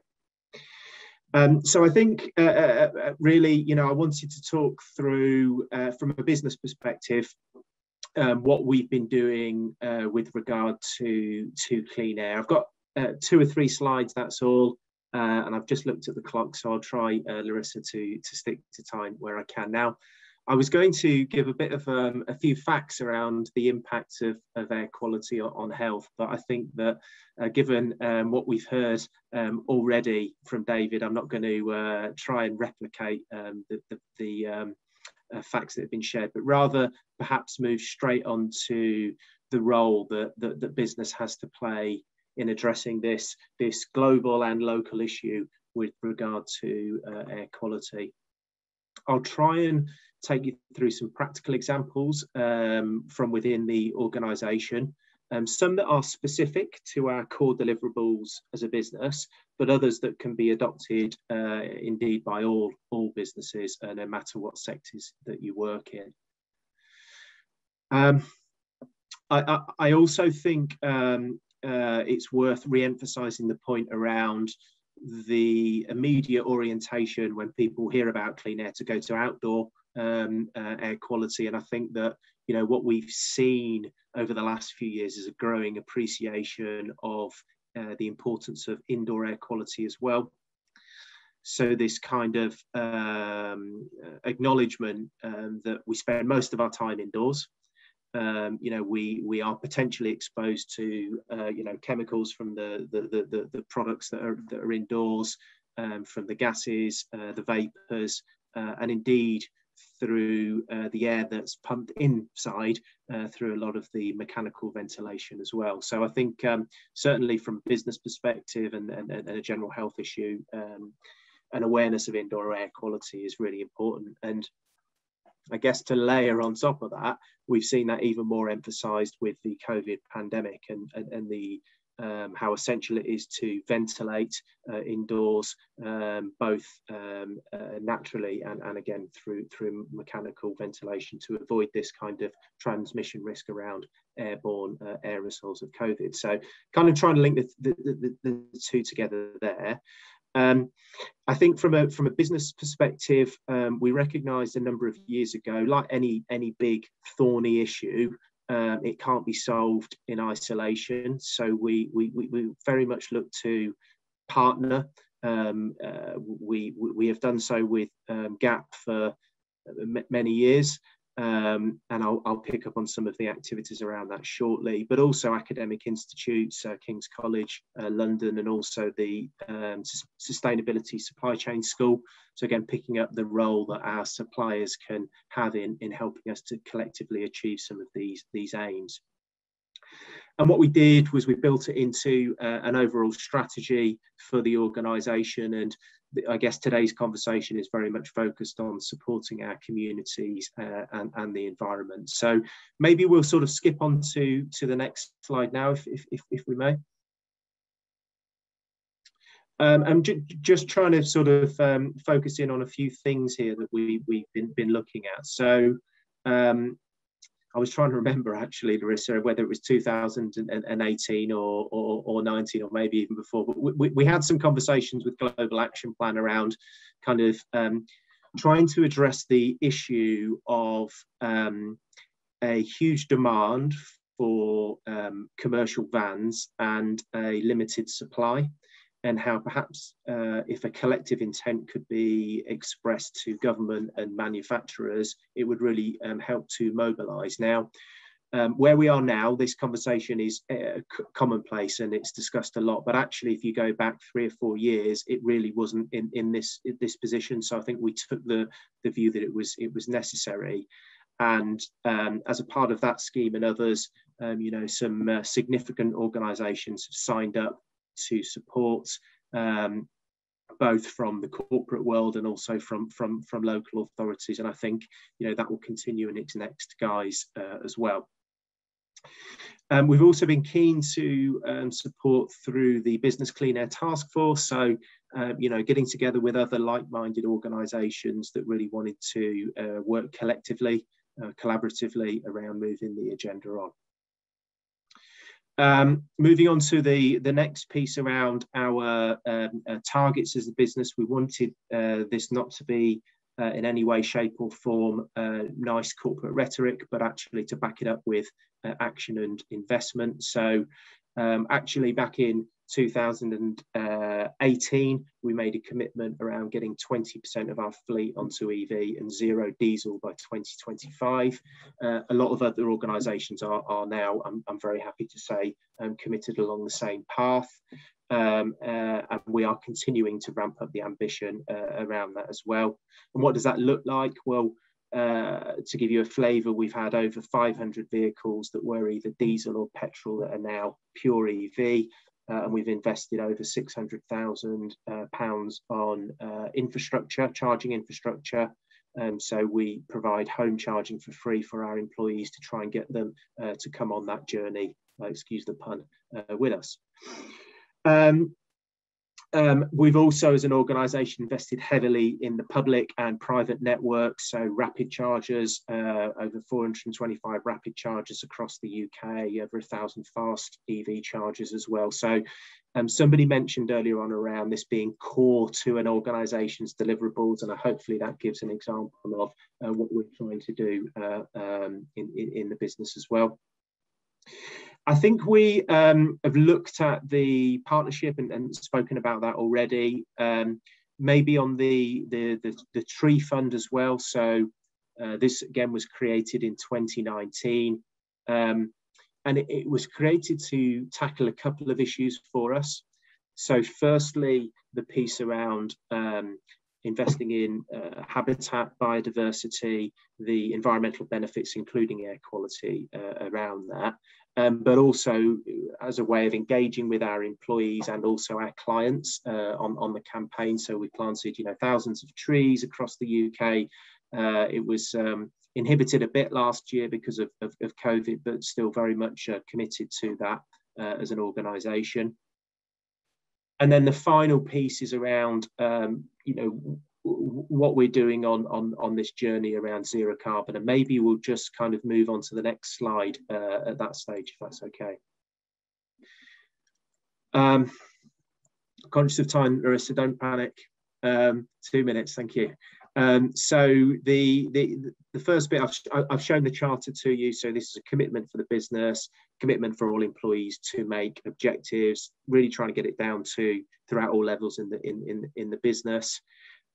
Um, so I think uh, uh, really, you know, I wanted to talk through from a business perspective um, what we've been doing uh, with regard to to clean air. I've got uh, two or three slides. That's all, uh, and I've just looked at the clock, so I'll try uh, Larissa to to stick to time where I can. Now, I was going to give a bit of um, a few facts around the impact of, of air quality on, health, but I think that uh, given um, what we've heard um, already from David, I'm not going to uh, try and replicate um, the, the, the um, uh, facts that have been shared, but rather perhaps move straight on to the role that, that, that business has to play in addressing this, this global and local issue with regard to uh, air quality. I'll try and take you through some practical examples um, from within the organisation um, some that are specific to our core deliverables as a business, but others that can be adopted uh, indeed by all, all businesses, uh, no matter what sectors that you work in. Um, I, I, I, also think um, uh, it's worth re-emphasizing the point around the immediate orientation when people hear about clean air to go to outdoor um, uh, air quality. And I think that you know what we've seen over the last few years is a growing appreciation of uh, the importance of indoor air quality as well. So this kind of um, acknowledgement um, that we spend most of our time indoors. Um, you know, we we are potentially exposed to uh, you know chemicals from the the, the the products that are that are indoors, um, from the gases, uh, the vapors, uh, and indeed through uh, the air that's pumped inside uh, through a lot of the mechanical ventilation as well. So I think um, certainly from business perspective and, and, and, a general health issue, um, an awareness of indoor air quality is really important. And I guess to layer on top of that, we've seen that even more emphasized with the COVID pandemic and, and, and the um, how essential it is to ventilate uh, indoors, um, both um, uh, naturally and, and again through through mechanical ventilation to avoid this kind of transmission risk around airborne uh, aerosols of COVID. So kind of trying to link the, the, the, the two together there. Um, I think from a from a business perspective, um, we recognised a number of years ago, like any any big thorny issue, um, it can't be solved in isolation. So we, we, we very much look to partner. Um, uh, we, we have done so with um, GAP for many years. Um, and I'll, I'll, pick up on some of the activities around that shortly, but also academic institutes, uh, King's College, uh, London, and also the um, Sustainability Supply Chain School. So again, picking up the role that our suppliers can have in, in helping us to collectively achieve some of these, these aims. And what we did was we built it into uh, an overall strategy for the organisation. And I guess today's conversation is very much focused on supporting our communities uh, and, and the environment. So maybe we'll sort of skip on to, to the next slide now, if, if, if, if we may. Um, I'm ju just trying to sort of um, focus in on a few things here that we, we've been, been looking at. So um, I was trying to remember actually, Larissa, whether it was 2018 or, or, or 19 or maybe even before, but we, we had some conversations with Global Action Plan around kind of um, trying to address the issue of um, a huge demand for um, commercial vans and a limited supply and how perhaps uh, if a collective intent could be expressed to government and manufacturers, it would really um, help to mobilize. Now, um, where we are now, this conversation is uh, commonplace and it's discussed a lot. But actually, if you go back three or four years, it really wasn't in, in this in this position. So I think we took the the view that it was it was necessary. And um, as a part of that scheme and others, um, you know, some uh, significant organisations have signed up to support um, both from the corporate world and also from from from local authorities. And i think you know that will continue in its next guise uh, as well. Um, we've also been keen to um, support through the business clean air task force. So um, you know getting together with other like-minded organizations that really wanted to uh, work collectively uh, collaboratively around moving the agenda on um, moving on to the, the next piece around our um, uh, targets as a business, we wanted uh, this not to be uh, in any way, shape, or form uh, nice corporate rhetoric, but actually to back it up with uh, action and investment. So, um, actually, back in 2018, we made a commitment around getting 20% of our fleet onto EV and zero diesel by 2025. Uh, a lot of other organisations are, are now, I'm, I'm, very happy to say, um, committed along the same path. Um, uh, and we are continuing to ramp up the ambition uh, around that as well. And what does that look like? Well, uh, to give you a flavour, we've had over 500 vehicles that were either diesel or petrol that are now pure EV uh, and we've invested over 600,000 uh, pounds on uh, infrastructure, charging infrastructure. Um, so we provide home charging for free for our employees to try and get them uh, to come on that journey, uh, excuse the pun, uh, with us. Um, Um, we've also, as an organisation, invested heavily in the public and private networks. So, rapid chargers, uh, over 425 rapid chargers across the UK, over a thousand fast EV chargers as well. So, um, somebody mentioned earlier on around this being core to an organisation's deliverables, and hopefully that gives an example of uh, what we're trying to do uh, um, in, in, in the business as well. I think we um, have looked at the partnership and, and spoken about that already. Um, maybe on the, the, the the tree fund as well. So uh, this again was created in 2019, um, and it, it, was created to tackle a couple of issues for us. So firstly, the piece around um, investing in uh, habitat, biodiversity, the environmental benefits, including air quality uh, around that um, but also as a way of engaging with our employees and also our clients uh, on, on the campaign. So we planted, you know, thousands of trees across the UK. Uh, it was um, inhibited a bit last year because of, of, of COVID, but still very much uh, committed to that uh, as an organisation. And then the final piece is around, um, you know, what we're doing on, on, on this journey around zero carbon. And maybe we'll just kind of move on to the next slide uh, at that stage, if that's okay. Um, conscious of time, Larissa, don't panic. Um, two minutes, thank you. Um, so the, the the first bit I've, I've shown the charter to you. So this is a commitment for the business, commitment for all employees to make objectives. Really trying to get it down to throughout all levels in the in in, in the business.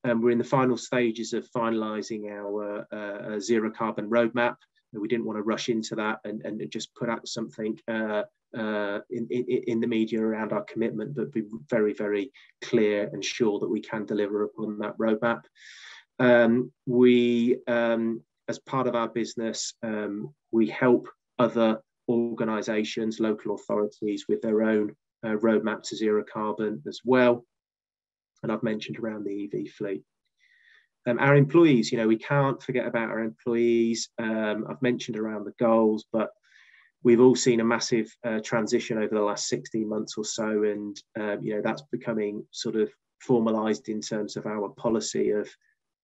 Um, we're in the final stages of finalising our uh, zero carbon roadmap. We didn't want to rush into that and, and just put out something uh, uh, in, in, in, the media around our commitment, but be very, very clear and sure that we can deliver upon that roadmap. Um, we, um, as part of our business, um, we help other organisations, local authorities with their own uh, roadmap to zero carbon as well and I've mentioned around the EV fleet. Um, our employees, you know, we can't forget about our employees. Um, I've mentioned around the goals, but we've all seen a massive uh, transition over the last 16 months or so, and um, you know that's becoming sort of formalised in terms of our policy of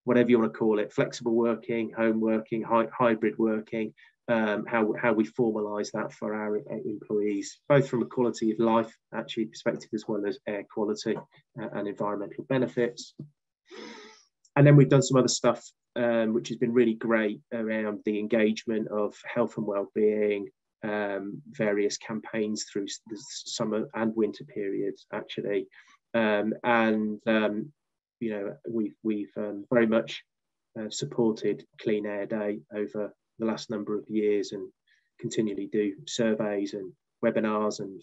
whatever you want to call it, flexible working, home working, hi hybrid working, um, how, how we formalise that for our employees, both from a quality of life actually perspective as well as air quality uh, and environmental benefits. And then we've done some other stuff um, which has been really great around the engagement of health and well-being, um, various campaigns through the summer and winter periods actually. Um, and um, you know we've, we've um, very much uh, supported Clean Air Day over the last number of years and continually do surveys and webinars and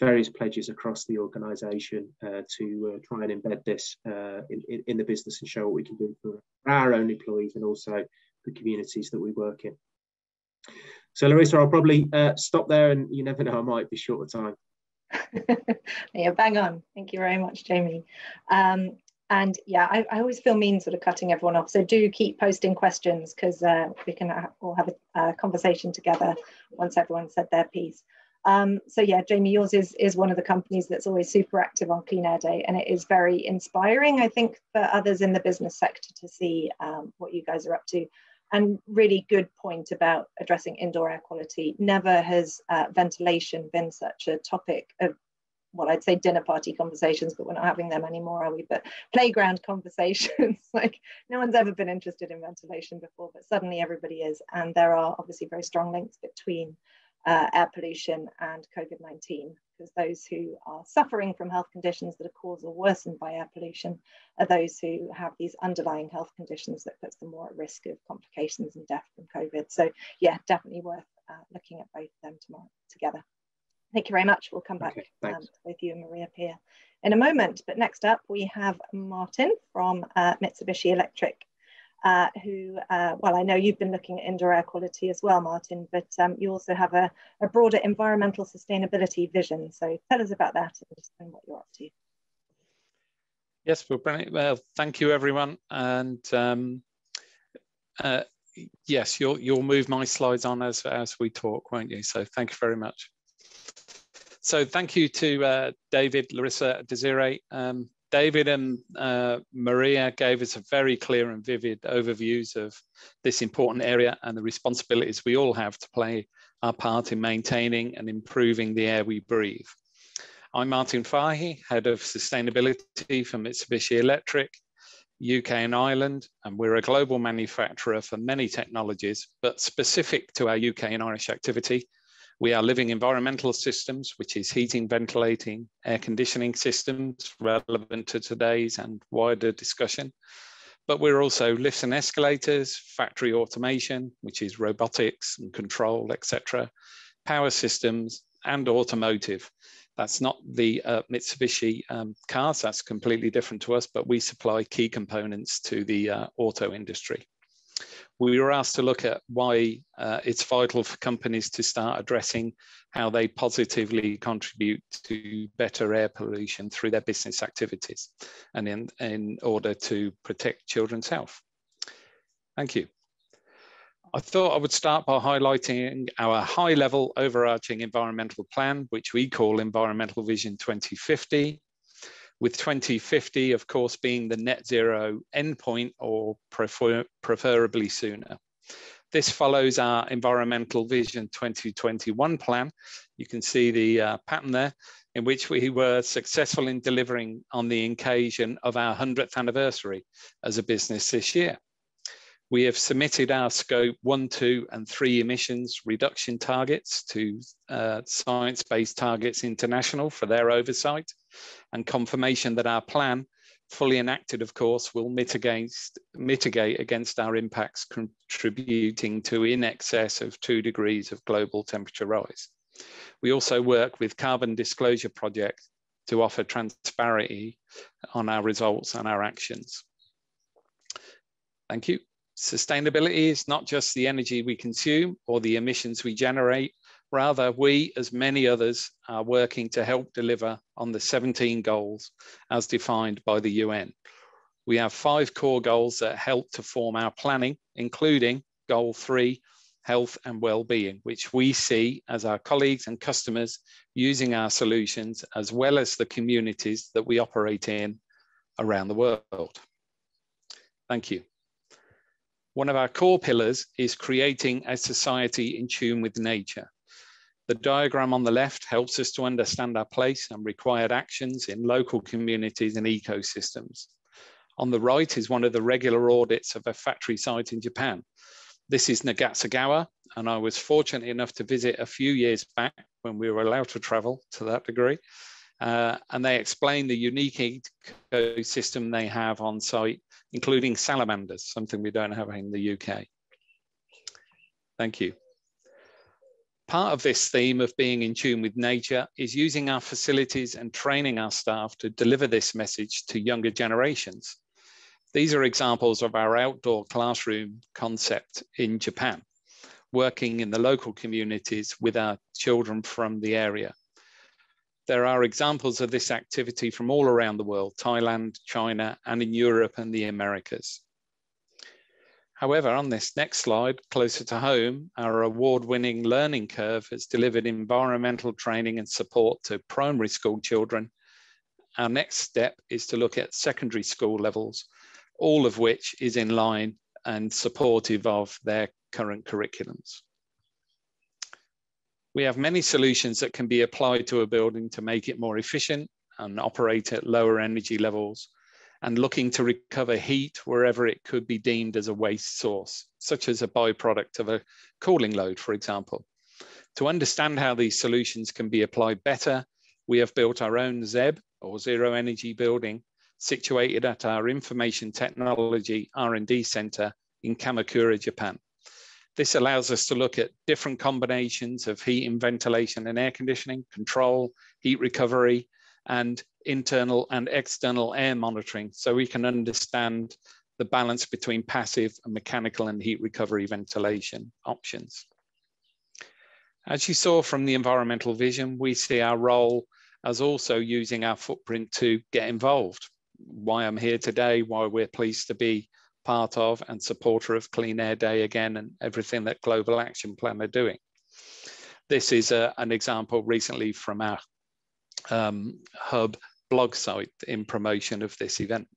various pledges across the organisation uh, to uh, try and embed this uh, in, in, the business and show what we can do for our own employees and also the communities that we work in. So Larissa, I'll probably uh, stop there and you never know, I might be short of time. yeah, bang on. Thank you very much, Jamie. Um, and yeah, I, I, always feel mean sort of cutting everyone off. So do keep posting questions because uh, we can all have a, a, conversation together once everyone said their piece. Um, so yeah, Jamie, yours is, is one of the companies that's always super active on Clean Air Day and it is very inspiring, I think, for others in the business sector to see um, what you guys are up to. And really good point about addressing indoor air quality. Never has uh, ventilation been such a topic of well, I'd say dinner party conversations, but we're not having them anymore, are we? But playground conversations, like no one's ever been interested in ventilation before, but suddenly everybody is. And there are obviously very strong links between uh, air pollution and COVID 19, because those who are suffering from health conditions that are caused or worsened by air pollution are those who have these underlying health conditions that puts them more at risk of complications and death from COVID. So, yeah, definitely worth uh, looking at both of them tomorrow together. Thank you very much. We'll come back okay, um, with you and Maria Pia in a moment. But next up, we have Martin from uh, Mitsubishi Electric, uh, who, uh, well, I know you've been looking at indoor air quality as well, Martin, but um, you also have a, a, broader environmental sustainability vision. So tell us about that and what you're up to. Yes, well, well thank you, everyone. And um, uh, yes, you'll, you'll move my slides on as, as we talk, won't you? So thank you very much. So thank you to uh, David, Larissa, Desiree. Um, David and uh, Maria gave us a very clear and vivid overviews of this important area and the responsibilities we all have to play our part in maintaining and improving the air we breathe. I'm Martin Fahey, Head of Sustainability for Mitsubishi Electric, UK and Ireland, and we're a global manufacturer for many technologies, but specific to our UK and Irish activity, we are living environmental systems, which is heating, ventilating, air conditioning systems relevant to today's and wider discussion. But we're also lifts and escalators, factory automation, which is robotics and control, etc., power systems, and automotive. That's not the uh, Mitsubishi um, cars, that's completely different to us, but we supply key components to the uh, auto industry we were asked to look at why uh, it's vital for companies to start addressing how they positively contribute to better air pollution through their business activities and in, in order to protect children's health. Thank you. I thought I would start by highlighting our high level overarching environmental plan, which we call Environmental Vision 2050, with 2050, of course, being the net zero endpoint or prefer preferably sooner. This follows our Environmental Vision 2021 plan. You can see the uh, pattern there, in which we were successful in delivering on the occasion of our 100th anniversary as a business this year. We have submitted our scope one, two, and three emissions reduction targets to uh, Science Based Targets International for their oversight and confirmation that our plan, fully enacted, of course, will mitigate, mitigate against our impacts, contributing to in excess of two degrees of global temperature rise. We also work with Carbon Disclosure Project to offer transparency on our results and our actions. Thank you. Sustainability is not just the energy we consume or the emissions we generate. Rather, we, as many others, are working to help deliver on the 17 goals as defined by the UN. We have five core goals that help to form our planning, including goal three, health and well-being, which we see as our colleagues and customers using our solutions, as well as the communities that we operate in around the world. Thank you. One of our core pillars is creating a society in tune with nature. The diagram on the left helps us to understand our place and required actions in local communities and ecosystems. On the right is one of the regular audits of a factory site in Japan. This is Nakatsugawa, and I was fortunate enough to visit a few years back when we were allowed to travel to that degree. Uh, and they explain the unique ecosystem they have on site including salamanders, something we don't have in the UK. Thank you. Part of this theme of being in tune with nature is using our facilities and training our staff to deliver this message to younger generations. These are examples of our outdoor classroom concept in Japan, working in the local communities with our children from the area. There are examples of this activity from all around the world, Thailand, China, and in Europe and the Americas. However, on this next slide, closer to home, our award-winning learning curve has delivered environmental training and support to primary school children. Our next step is to look at secondary school levels, all of which is in line and supportive of their current curriculums. We have many solutions that can be applied to a building to make it more efficient and operate at lower energy levels and looking to recover heat wherever it could be deemed as a waste source, such as a byproduct of a cooling load, for example. To understand how these solutions can be applied better, we have built our own ZEB, or Zero Energy Building, situated at our Information Technology R&D Center in Kamakura, Japan. This allows us to look at different combinations of heat and ventilation and air conditioning, control, heat recovery, and internal and external air monitoring so we can understand the balance between passive and mechanical and heat recovery ventilation options. As you saw from the environmental vision, we see our role as also using our footprint to get involved. Why I'm here today, why we're pleased to be part of and supporter of Clean Air Day again and everything that Global Action Plan are doing. this is a, an example recently from our um, hub blog site in promotion of this event.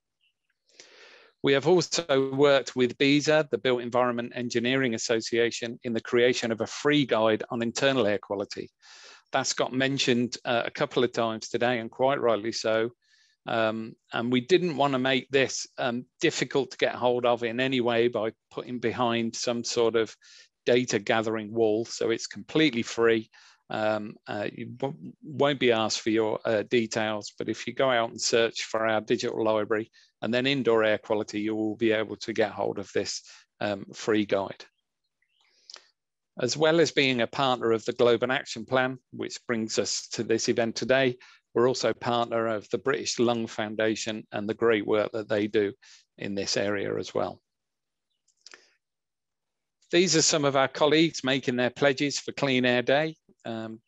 We have also worked with BESA, the Built Environment Engineering Association, in the creation of a free guide on internal air quality. That's got mentioned uh, a couple of times today, and quite rightly so. Um, and we didn't want to make this um, difficult to get hold of in any way by putting behind some sort of data gathering wall. So it's completely free. Um, uh, you won't be asked for your uh, details, but if you go out and search for our digital library and then indoor air quality, you will be able to get hold of this um, free guide. As well as being a partner of the Global Action Plan, which brings us to this event today, we're also partner of the British Lung Foundation and the great work that they do in this area as well. These are some of our colleagues making their pledges for Clean Air Day. Um,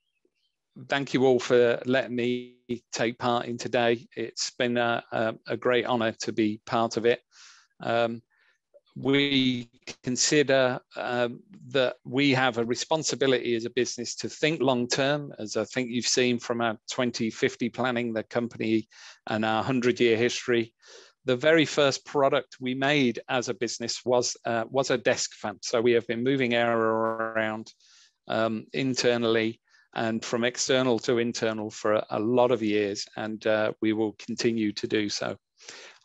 thank you all for letting me take part in today. It's been a, a, a great honour to be part of it. Um, we consider um, that we have a responsibility as a business to think long term, as I think you've seen from our 2050 planning, the company and our 100 year history the very first product we made as a business was uh, was a desk fan. So we have been moving air around um, internally and from external to internal for a, a lot of years, and uh, we will continue to do so.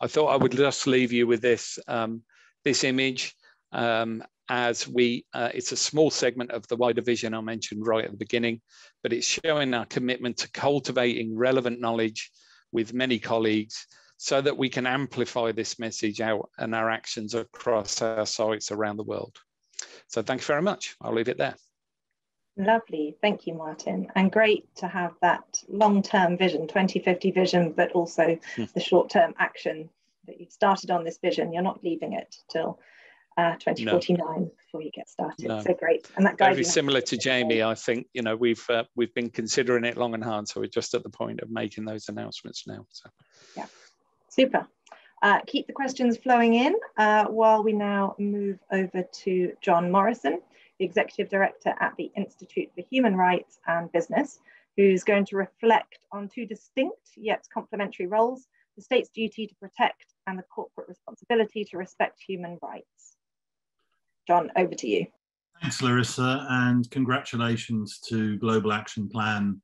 I thought I would just leave you with this um, this image. Um, as we, uh, it's a small segment of the wider vision I mentioned right at the beginning, but it's showing our commitment to cultivating relevant knowledge with many colleagues so that we can amplify this message out and our actions across our sites around the world. So thank you very much. I'll leave it there. Lovely. Thank you, Martin. And great to have that long-term vision, 2050 vision, but also hmm. the short-term action that you've started on this vision. You're not leaving it till uh, 2049 no. before you get started. No. So great. And that very similar to Jamie. I think you know we've uh, we've been considering it long and hard, so we're just at the point of making those announcements now. So yeah. Super. Uh, keep the questions flowing in uh, while we now move over to John Morrison, the Executive Director at the Institute for Human Rights and Business, who's going to reflect on two distinct yet complementary roles, the state's duty to protect and the corporate responsibility to respect human rights. John, over to you. Thanks, Larissa, and congratulations to Global Action Plan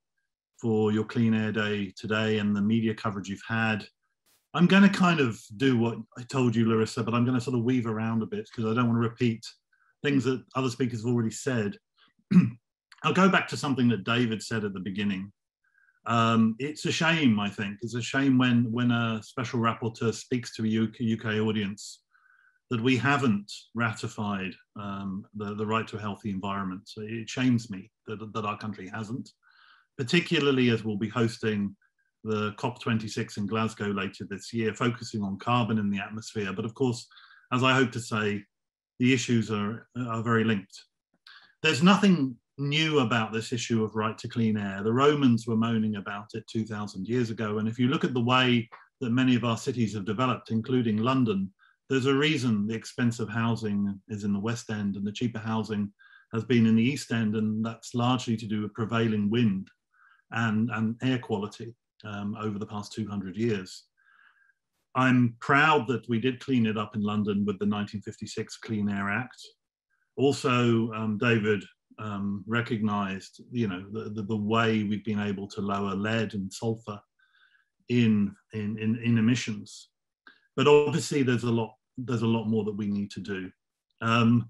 for your Clean Air Day today and the media coverage you've had I'm going to kind of do what I told you, Larissa, but I'm going to sort of weave around a bit because I don't want to repeat things that other speakers have already said. I'll go back to something that David said at the beginning. Um, it's a shame, I think. It's a shame when, when a special rapporteur speaks to a UK, UK audience that we haven't ratified um, the, the right to a healthy environment. So it shames me that, that our country hasn't, particularly as we'll be hosting the COP26 in Glasgow later this year, focusing on carbon in the atmosphere. But of course, as I hope to say, the issues are, are very linked. There's nothing new about this issue of right to clean air. The Romans were moaning about it 2,000 years ago. And if you look at the way that many of our cities have developed, including London, there's a reason the expensive housing is in the West End and the cheaper housing has been in the East End. And that's largely to do with prevailing wind and, and air quality um, over the past 200 years. I'm proud that we did clean it up in London with the 1956 Clean Air Act. Also, um, David um, recognized, you know, the, the, the, way we've been able to lower lead and sulfur in, in, in, in, emissions. But obviously there's a lot, there's a lot more that we need to do. Um,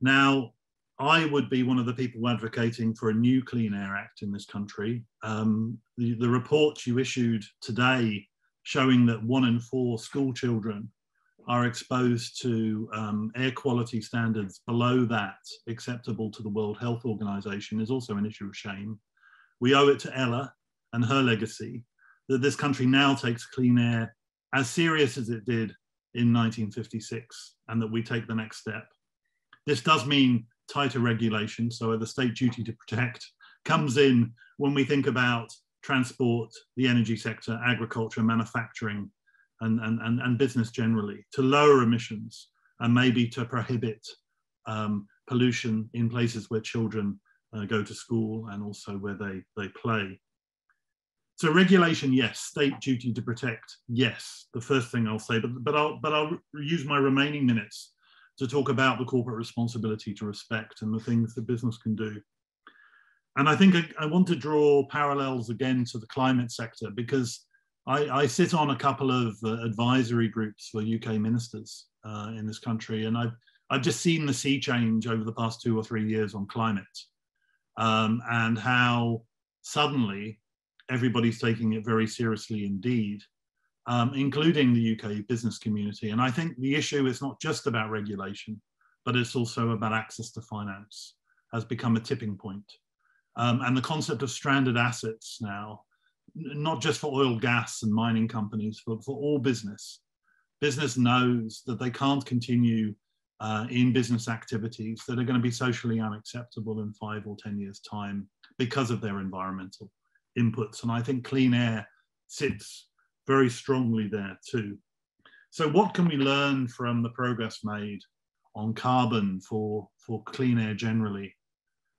now, I would be one of the people advocating for a new Clean Air Act in this country. Um, the, the report you issued today showing that one in four school children are exposed to um, air quality standards below that acceptable to the World Health Organization is also an issue of shame. We owe it to Ella and her legacy that this country now takes clean air as serious as it did in 1956 and that we take the next step. This does mean tighter regulation, so the state duty to protect, comes in when we think about transport, the energy sector, agriculture, manufacturing, and, and, and, and business generally, to lower emissions and maybe to prohibit um, pollution in places where children uh, go to school and also where they, they play. So regulation, yes. State duty to protect, yes. The first thing I'll say, but, but, I'll, but I'll use my remaining minutes to talk about the corporate responsibility to respect and the things that business can do. And I think I, I want to draw parallels again to the climate sector because I, I sit on a couple of uh, advisory groups for UK ministers uh, in this country, and I've, I've just seen the sea change over the past two or three years on climate um, and how suddenly everybody's taking it very seriously indeed, um, including the UK business community. And I think the issue is not just about regulation, but it's also about access to finance has become a tipping point. Um, and the concept of stranded assets now, not just for oil, gas, and mining companies, but for all business. Business knows that they can't continue uh, in business activities that are going to be socially unacceptable in five or 10 years' time because of their environmental inputs. And I think clean air sits very strongly there too. So, what can we learn from the progress made on carbon for, for clean air generally?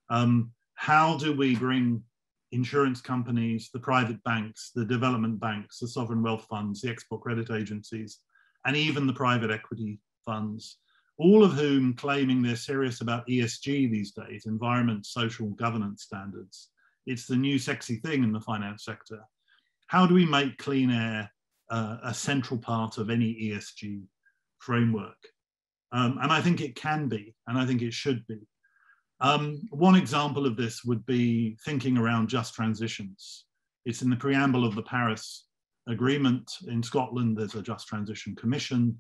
Um, how do we bring insurance companies, the private banks, the development banks, the sovereign wealth funds, the export credit agencies, and even the private equity funds all of whom claiming they're serious about ESG these days, environment, social governance standards. It's the new sexy thing in the finance sector. How do we make clean air uh, a central part of any ESG framework? Um, and I think it can be, and I think it should be. Um, one example of this would be thinking around just transitions. It's in the preamble of the Paris Agreement. In Scotland, there's a Just Transition Commission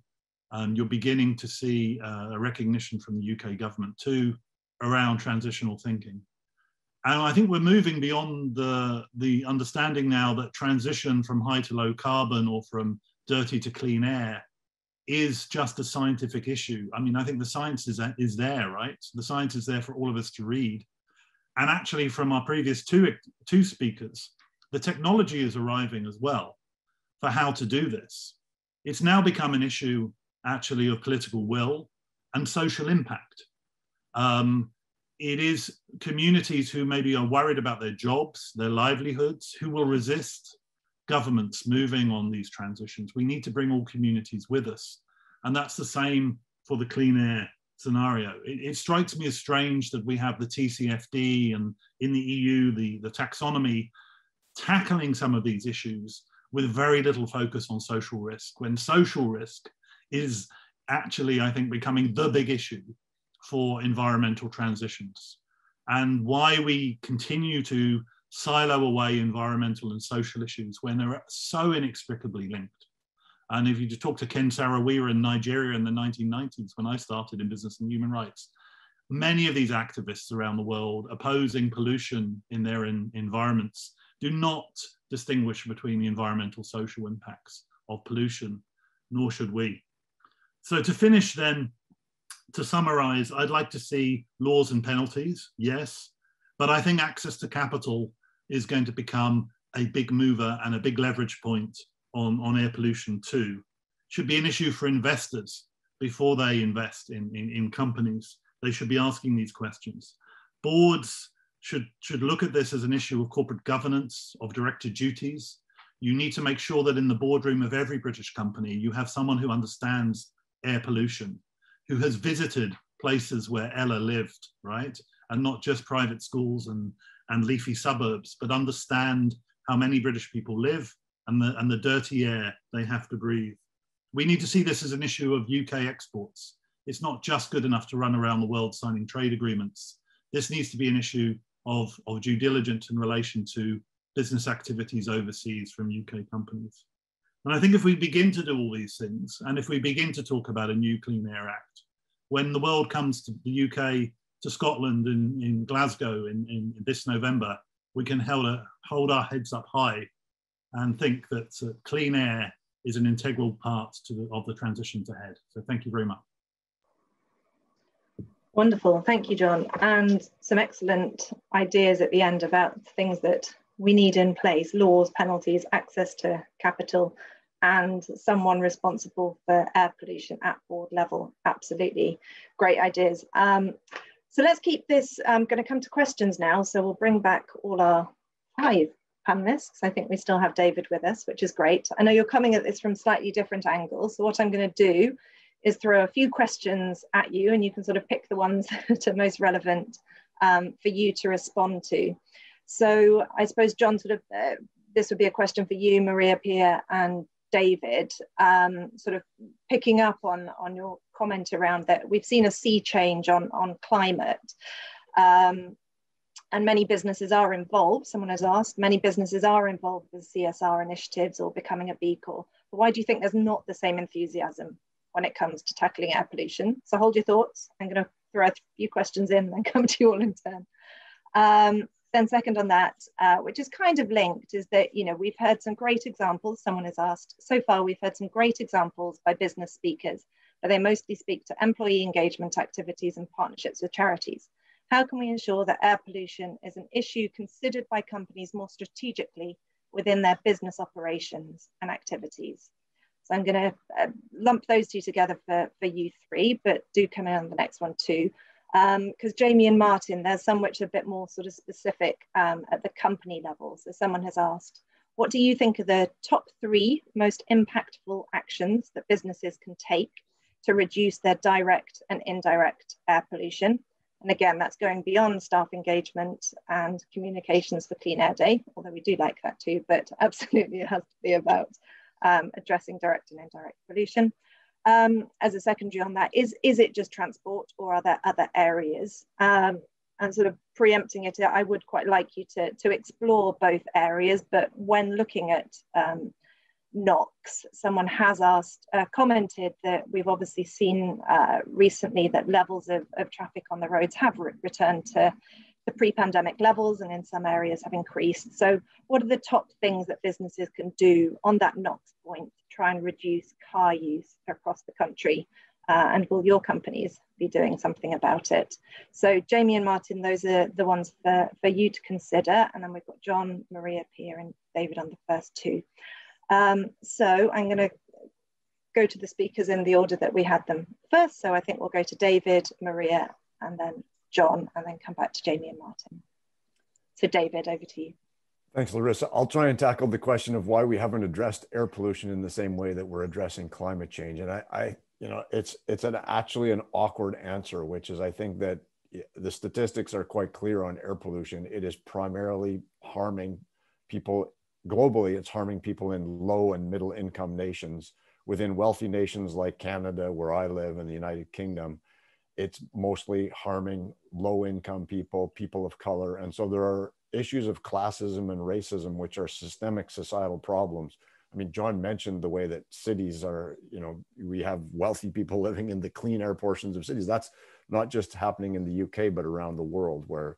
and you're beginning to see uh, a recognition from the UK government too around transitional thinking. And I think we're moving beyond the, the understanding now that transition from high to low carbon or from dirty to clean air is just a scientific issue. I mean, I think the science is, is there, right? The science is there for all of us to read. And actually, from our previous two, two speakers, the technology is arriving as well for how to do this. It's now become an issue actually of political will and social impact. Um, it is communities who maybe are worried about their jobs, their livelihoods, who will resist governments moving on these transitions. We need to bring all communities with us. And that's the same for the clean air scenario. It, it, strikes me as strange that we have the TCFD and in the EU, the, the taxonomy tackling some of these issues with very little focus on social risk, when social risk is actually, I think, becoming the big issue for environmental transitions and why we continue to silo away environmental and social issues when they're so inextricably linked. And if you talk to Ken Saro-Wiwa in Nigeria in the 1990s, when I started in business and human rights, many of these activists around the world opposing pollution in their in environments do not distinguish between the environmental social impacts of pollution, nor should we. So to finish then, to summarize, I'd like to see laws and penalties, yes, but I think access to capital is going to become a big mover and a big leverage point on, on air pollution too. Should be an issue for investors before they invest in, in, in companies. They should be asking these questions. Boards should, should look at this as an issue of corporate governance, of director duties. You need to make sure that in the boardroom of every British company, you have someone who understands air pollution, who has visited places where Ella lived, right? And not just private schools and, and leafy suburbs, but understand how many British people live and the, and the dirty air they have to breathe. We need to see this as an issue of UK exports. It's not just good enough to run around the world signing trade agreements. This needs to be an issue of, of due diligence in relation to business activities overseas from UK companies. And I think if we begin to do all these things, and if we begin to talk about a new Clean Air Act, when the world comes to the UK, to Scotland in, in Glasgow in, in, this November, we can hold, a, hold our heads up high and think that uh, clean air is an integral part the, of the transitions ahead. So thank you very much. Wonderful, thank you, John. And some excellent ideas at the end about things that we need in place laws, penalties, access to capital, and someone responsible for air pollution at board level. Absolutely great ideas. Um, So let's keep this, I'm going to come to questions now. So we'll bring back all our five panelists. I think we still have David with us, which is great. I know you're coming at this from slightly different angles. So what I'm going to do is throw a few questions at you and you can sort of pick the ones that are most relevant um, for you to respond to. So I suppose, John, sort of, uh, this would be a question for you, Maria, Pia, and David, um, sort of picking up on, on your comment around that we've seen a sea change on, on climate. Um, and many businesses are involved. Someone has asked, many businesses are involved with CSR initiatives or becoming a B Corp. But why do you think there's not the same enthusiasm when it comes to tackling air pollution? So hold your thoughts. I'm going to throw a few questions in and then come to you all in turn. Um, then second on that, uh, which is kind of linked, is that, you know, we've heard some great examples. Someone has asked, so far we've heard some great examples by business speakers, but they mostly speak to employee engagement activities and partnerships with charities. How can we ensure that air pollution is an issue considered by companies more strategically within their business operations and activities? So I'm going to uh, lump those two together for, for you three, but do come in on the next one too because um, Jamie and Martin, there's some which are a bit more sort of specific um, at the company level. So someone has asked, what do you think are the top three most impactful actions that businesses can take to reduce their direct and indirect air pollution? And again, that's going beyond staff engagement and communications for Clean Air Day, although we do like that too, but absolutely it has to be about um, addressing direct and indirect pollution um, as a secondary on that is is it just transport or are there other areas um, and sort of preempting it i would quite like you to to explore both areas but when looking at um, NOx, someone has asked, uh, commented that we've obviously seen uh, recently that levels of, of traffic on the roads have re returned to the pre-pandemic levels and in some areas have increased. So what are the top things that businesses can do on that NOx point try and reduce car use across the country? Uh, and will your companies be doing something about it? So Jamie and Martin, those are the ones for, for you to consider. And then we've got John, Maria, Pia, and David on the first two. Um, so I'm going to go to the speakers in the order that we had them first. So I think we'll go to David, Maria, and then John, and then come back to Jamie and Martin. So David, over to you. Thanks, Larissa. I'll try and tackle the question of why we haven't addressed air pollution in the same way that we're addressing climate change. And I, I you know, it's it's an actually an awkward answer, which is I think that the statistics are quite clear on air pollution. It is primarily harming people globally. It's harming people in low and middle income nations. Within wealthy nations like Canada, where I live, and the United Kingdom, it's mostly harming low income people, people of color. And so there are issues of classism and racism, which are systemic societal problems. I mean, John mentioned the way that cities are, you know, we have wealthy people living in the clean air portions of cities. That's not just happening in the UK, but around the world where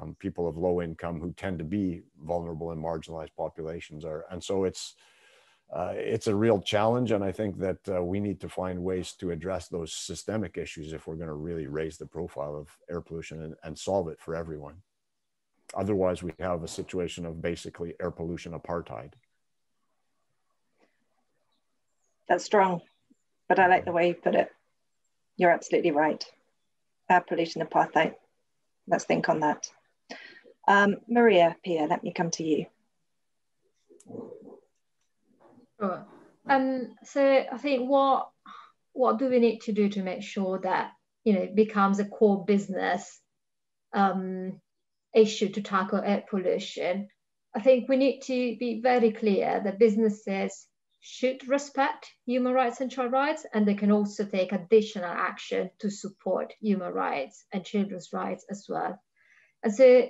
um, people of low income who tend to be vulnerable and marginalized populations are. And so it's, uh, it's a real challenge. And I think that uh, we need to find ways to address those systemic issues if we're going to really raise the profile of air pollution and, and solve it for everyone. Otherwise, we have a situation of basically air pollution apartheid. That's strong, but I like the way you put it. You're absolutely right. Air pollution apartheid. Let's think on that. Um, Maria, Pia, let me come to you. Sure. Um, so I think what what do we need to do to make sure that you know it becomes a core business um, issue to tackle air pollution? I think we need to be very clear that businesses should respect human rights and child rights, and they can also take additional action to support human rights and children's rights as well. And so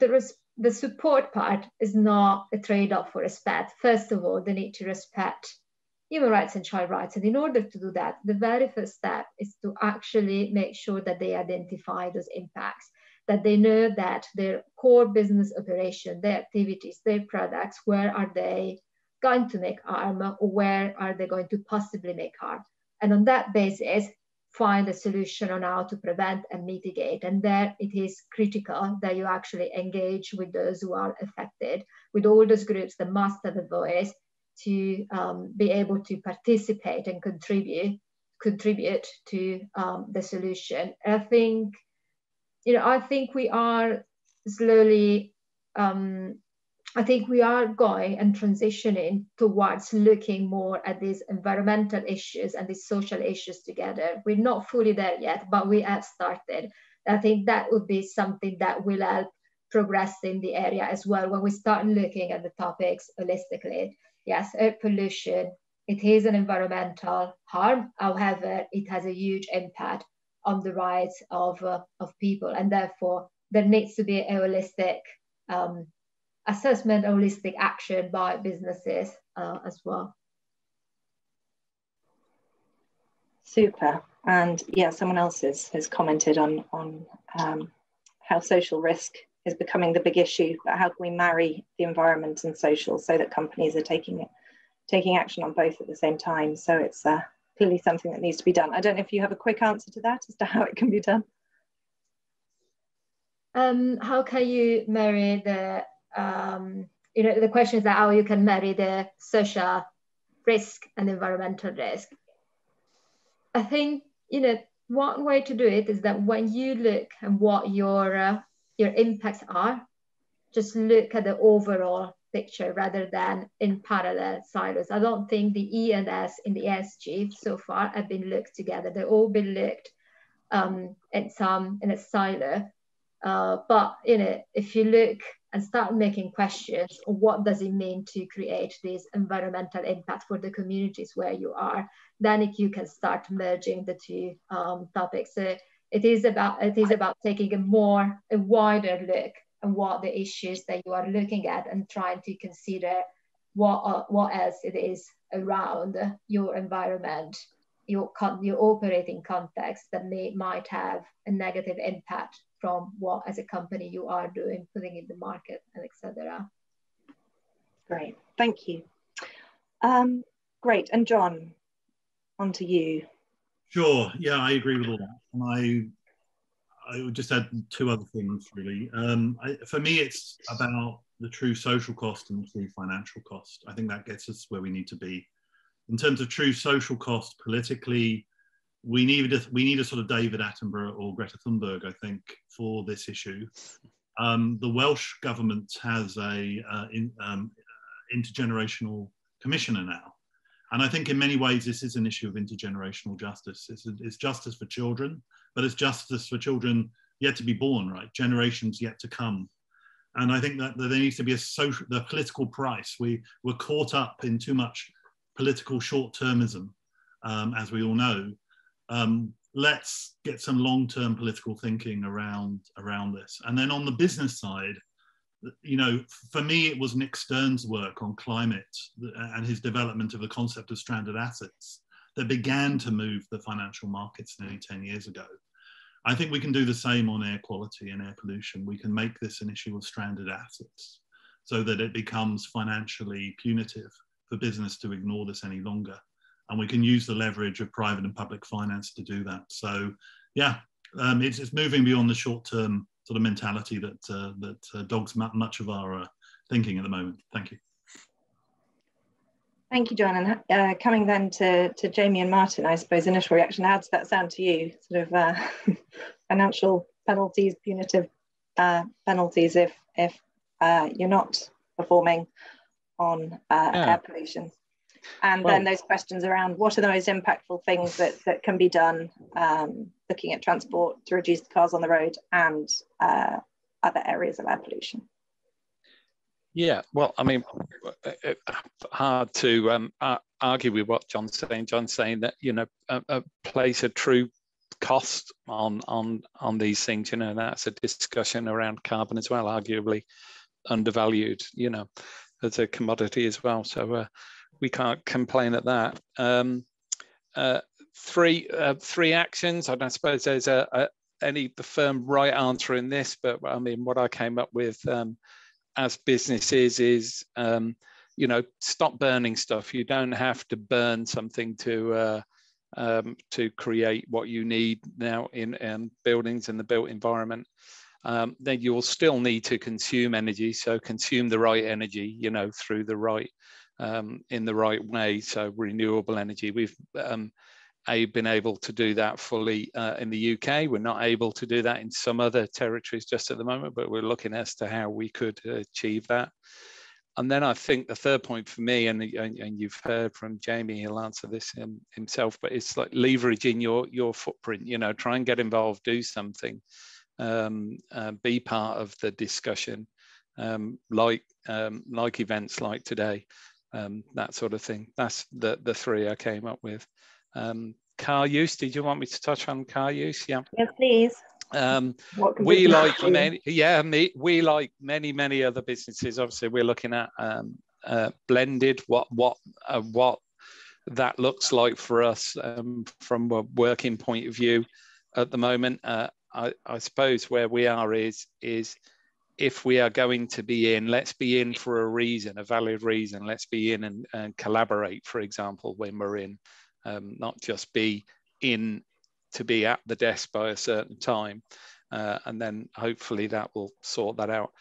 is the support part is not a trade-off for respect. First of all, they need to respect human rights and child rights. And in order to do that, the very first step is to actually make sure that they identify those impacts, that they know that their core business operation, their activities, their products, where are they going to make harm or where are they going to possibly make harm. And on that basis, find a solution on how to prevent and mitigate. And there it is critical that you actually engage with those who are affected, with all those groups that must have a voice to um, be able to participate and contribute contribute to um, the solution. I think you know, I think we are slowly, um, I think we are going and transitioning towards looking more at these environmental issues and these social issues together. We're not fully there yet, but we have started. I think that would be something that will help progress in the area as well when we start looking at the topics holistically. Yes, air pollution, it is an environmental harm. However, it has a huge impact on the rights of, uh, of people. And therefore, there needs to be a holistic um, assessment, holistic action by businesses uh, as well. Super. And yeah, someone else has, has commented on, on um, how social risk is becoming the big issue, but how can we marry the environment and social so that companies are taking it, taking action on both at the same time? So it's uh, clearly something that needs to be done. I don't know if you have a quick answer to that as to how it can be done. Um, how can you marry the, um, you know, the question is that how you can marry the social risk and environmental risk. I think, you know, one way to do it is that when you look at what your uh, your impacts are, just look at the overall picture rather than in parallel silos. I don't think the E and S in the ESG so far have been looked together. They've all been looked um, in some in a silo. Uh, but you know, if you look and start making questions, what does it mean to create this environmental impact for the communities where you are, then you can start merging the two um, topics. So it is about it is about taking a more a wider look and what the issues that you are looking at and trying to consider what uh, what else it is around your environment your your operating context that may might have a negative impact from what as a company you are doing putting in the market and etc great. Thank you. Um, great. And john on to you. Sure. Yeah i agree with all that. And i I would just add two other things really. Um, I, for me, it's about the true social cost and the true financial cost. I think that gets us where we need to be. In terms of true social cost politically, we need a, we need a sort of David Attenborough or Greta Thunberg, I think, for this issue. Um, the Welsh government has a uh, in, um, intergenerational commissioner now. And I think in many ways, this is an issue of intergenerational justice. It's, it's justice for children, but it's justice for children yet to be born, right? Generations yet to come. And I think that, that there needs to be a social, the political price. We were caught up in too much political short-termism, um, as we all know. Um, let's get some long-term political thinking around around this. And then on the business side, you know, for me, it was Nick Stern's work on climate and his development of the concept of stranded assets that began to move the financial markets nearly 10 years ago. I think we can do the same on air quality and air pollution. We can make this an issue of stranded assets so that it becomes financially punitive for business to ignore this any longer. And we can use the leverage of private and public finance to do that. So, yeah, um, it's, it's moving beyond the short term sort of mentality that, uh, that uh, dogs much of our uh, thinking at the moment. Thank you. Thank you, John. And uh, coming then to, to Jamie and Martin, I suppose initial reaction, how does that sound to you? Sort of uh, financial penalties, punitive uh, penalties if, if uh, you're not performing on uh, yeah. air pollution. And well, then those questions around what are the most impactful things that, that can be done um, looking at transport to reduce the cars on the road and uh, other areas of air pollution. Yeah, well, I mean, hard to um, argue with what John's saying. John's saying that you know a, a place a true cost on on on these things. You know, that's a discussion around carbon as well, arguably undervalued. You know, as a commodity as well. So uh, we can't complain at that. Um, uh, three uh, three actions. I don't suppose there's a, a any the firm right answer in this, but I mean, what I came up with. Um, as businesses is um, you know stop burning stuff. You don't have to burn something to uh, um, to create what you need now in buildings in the built environment. Um, then you'll still need to consume energy so consume the right energy you know through the right um, in the right way. So renewable energy we've um, been able to do that fully uh, in the UK. We're not able to do that in some other territories just at the moment, but we're looking as to how we could achieve that. And then I think the third point for me, and, and you've heard from Jamie, he'll answer this himself, but it's like leveraging your your footprint. You know, try and get involved, do something, um, uh, be part of the discussion, um, like um, like events like today, um, that sort of thing. That's the the three I came up with. Um, car use. Did you want me to touch on car use? Yeah. Yes, please. Um, we like many, yeah, me, we like many, many other businesses. Obviously, we're looking at um, uh, blended. What, what, uh, what that looks like for us um, from a working point of view at the moment. Uh, I, I suppose where we are is is if we are going to be in, let's be in for a reason, a valid reason. Let's be in and, and collaborate, for example, when we're in, um, not just be in to be at the desk by a certain time. Uh, and then hopefully that will sort that out.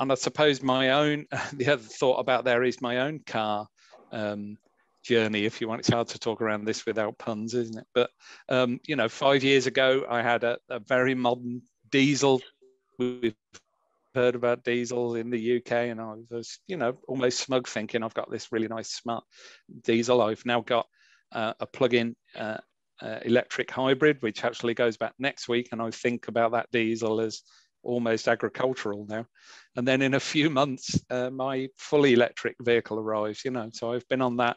And I suppose my own, the other thought about there is my own car um, journey, if you want. It's hard to talk around this without puns, isn't it? But, um, you know, five years ago, I had a, a very modern diesel. We've heard about diesel in the UK, and I was, you know, almost smug thinking I've got this really nice smart diesel. I've now got uh, a plug-in uh, uh, electric hybrid, which actually goes back next week. And I think about that diesel as almost agricultural now. And then in a few months, uh, my fully electric vehicle arrives, you know, so I've been on that,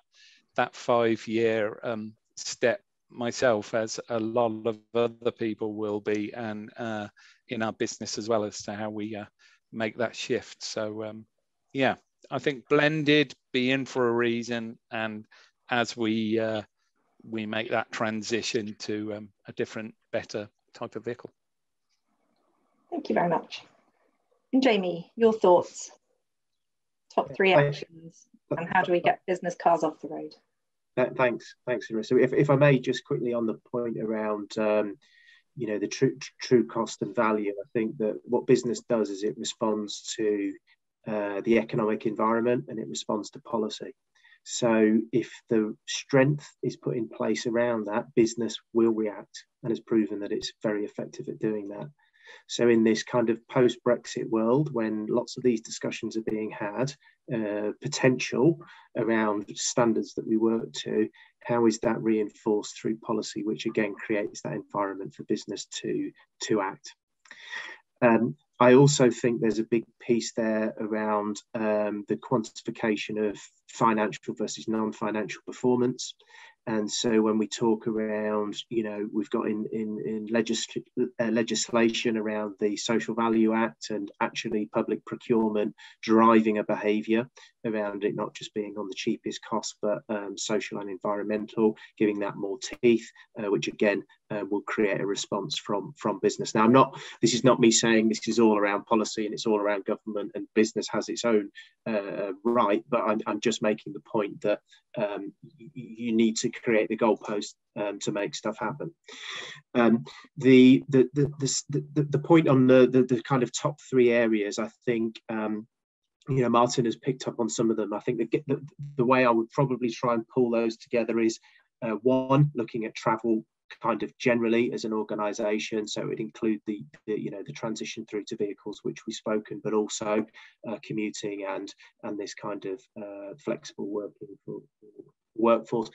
that five year um, step myself as a lot of other people will be and uh, in our business as well as to how we uh, make that shift. So um, yeah, I think blended, be in for a reason. And as we uh, we make that transition to um, a different, better type of vehicle. Thank you very much. And Jamie, your thoughts? Top three actions and how do we get business cars off the road? Uh, thanks, thanks, Larissa. If, if I may, just quickly on the point around, um, you know, the true true cost and value. I think that what business does is it responds to uh, the economic environment and it responds to policy. So if the strength is put in place around that, business will react and has proven that it's very effective at doing that. So in this kind of post-Brexit world, when lots of these discussions are being had, uh, potential around standards that we work to, how is that reinforced through policy, which again creates that environment for business to to act. Um, I also think there's a big piece there around um, the quantification of financial versus non-financial performance. And so when we talk around, you know, we've got in in, in legisl- uh, legislation around the Social Value Act and actually public procurement driving a behaviour around it not just being on the cheapest cost, but um, social and environmental, giving that more teeth, uh, which again uh, will create a response from from business. Now, I'm not. This is not me saying this is all around policy and it's all around government and business has its own uh, right, but I'm, I'm, just making the point that um, you need to create the goalpost um, to make stuff happen. Um, the, the, the, the, the, point on the, the, the, kind of top three areas, I think, um, you know, Martin has picked up on some of them. I think the, the, the way I would probably try and pull those together is uh, one, looking at travel kind of generally as an organization. So it would include the, the, you know the transition through to vehicles which we've spoken but also uh, commuting and and this kind of uh, flexible working for, workforce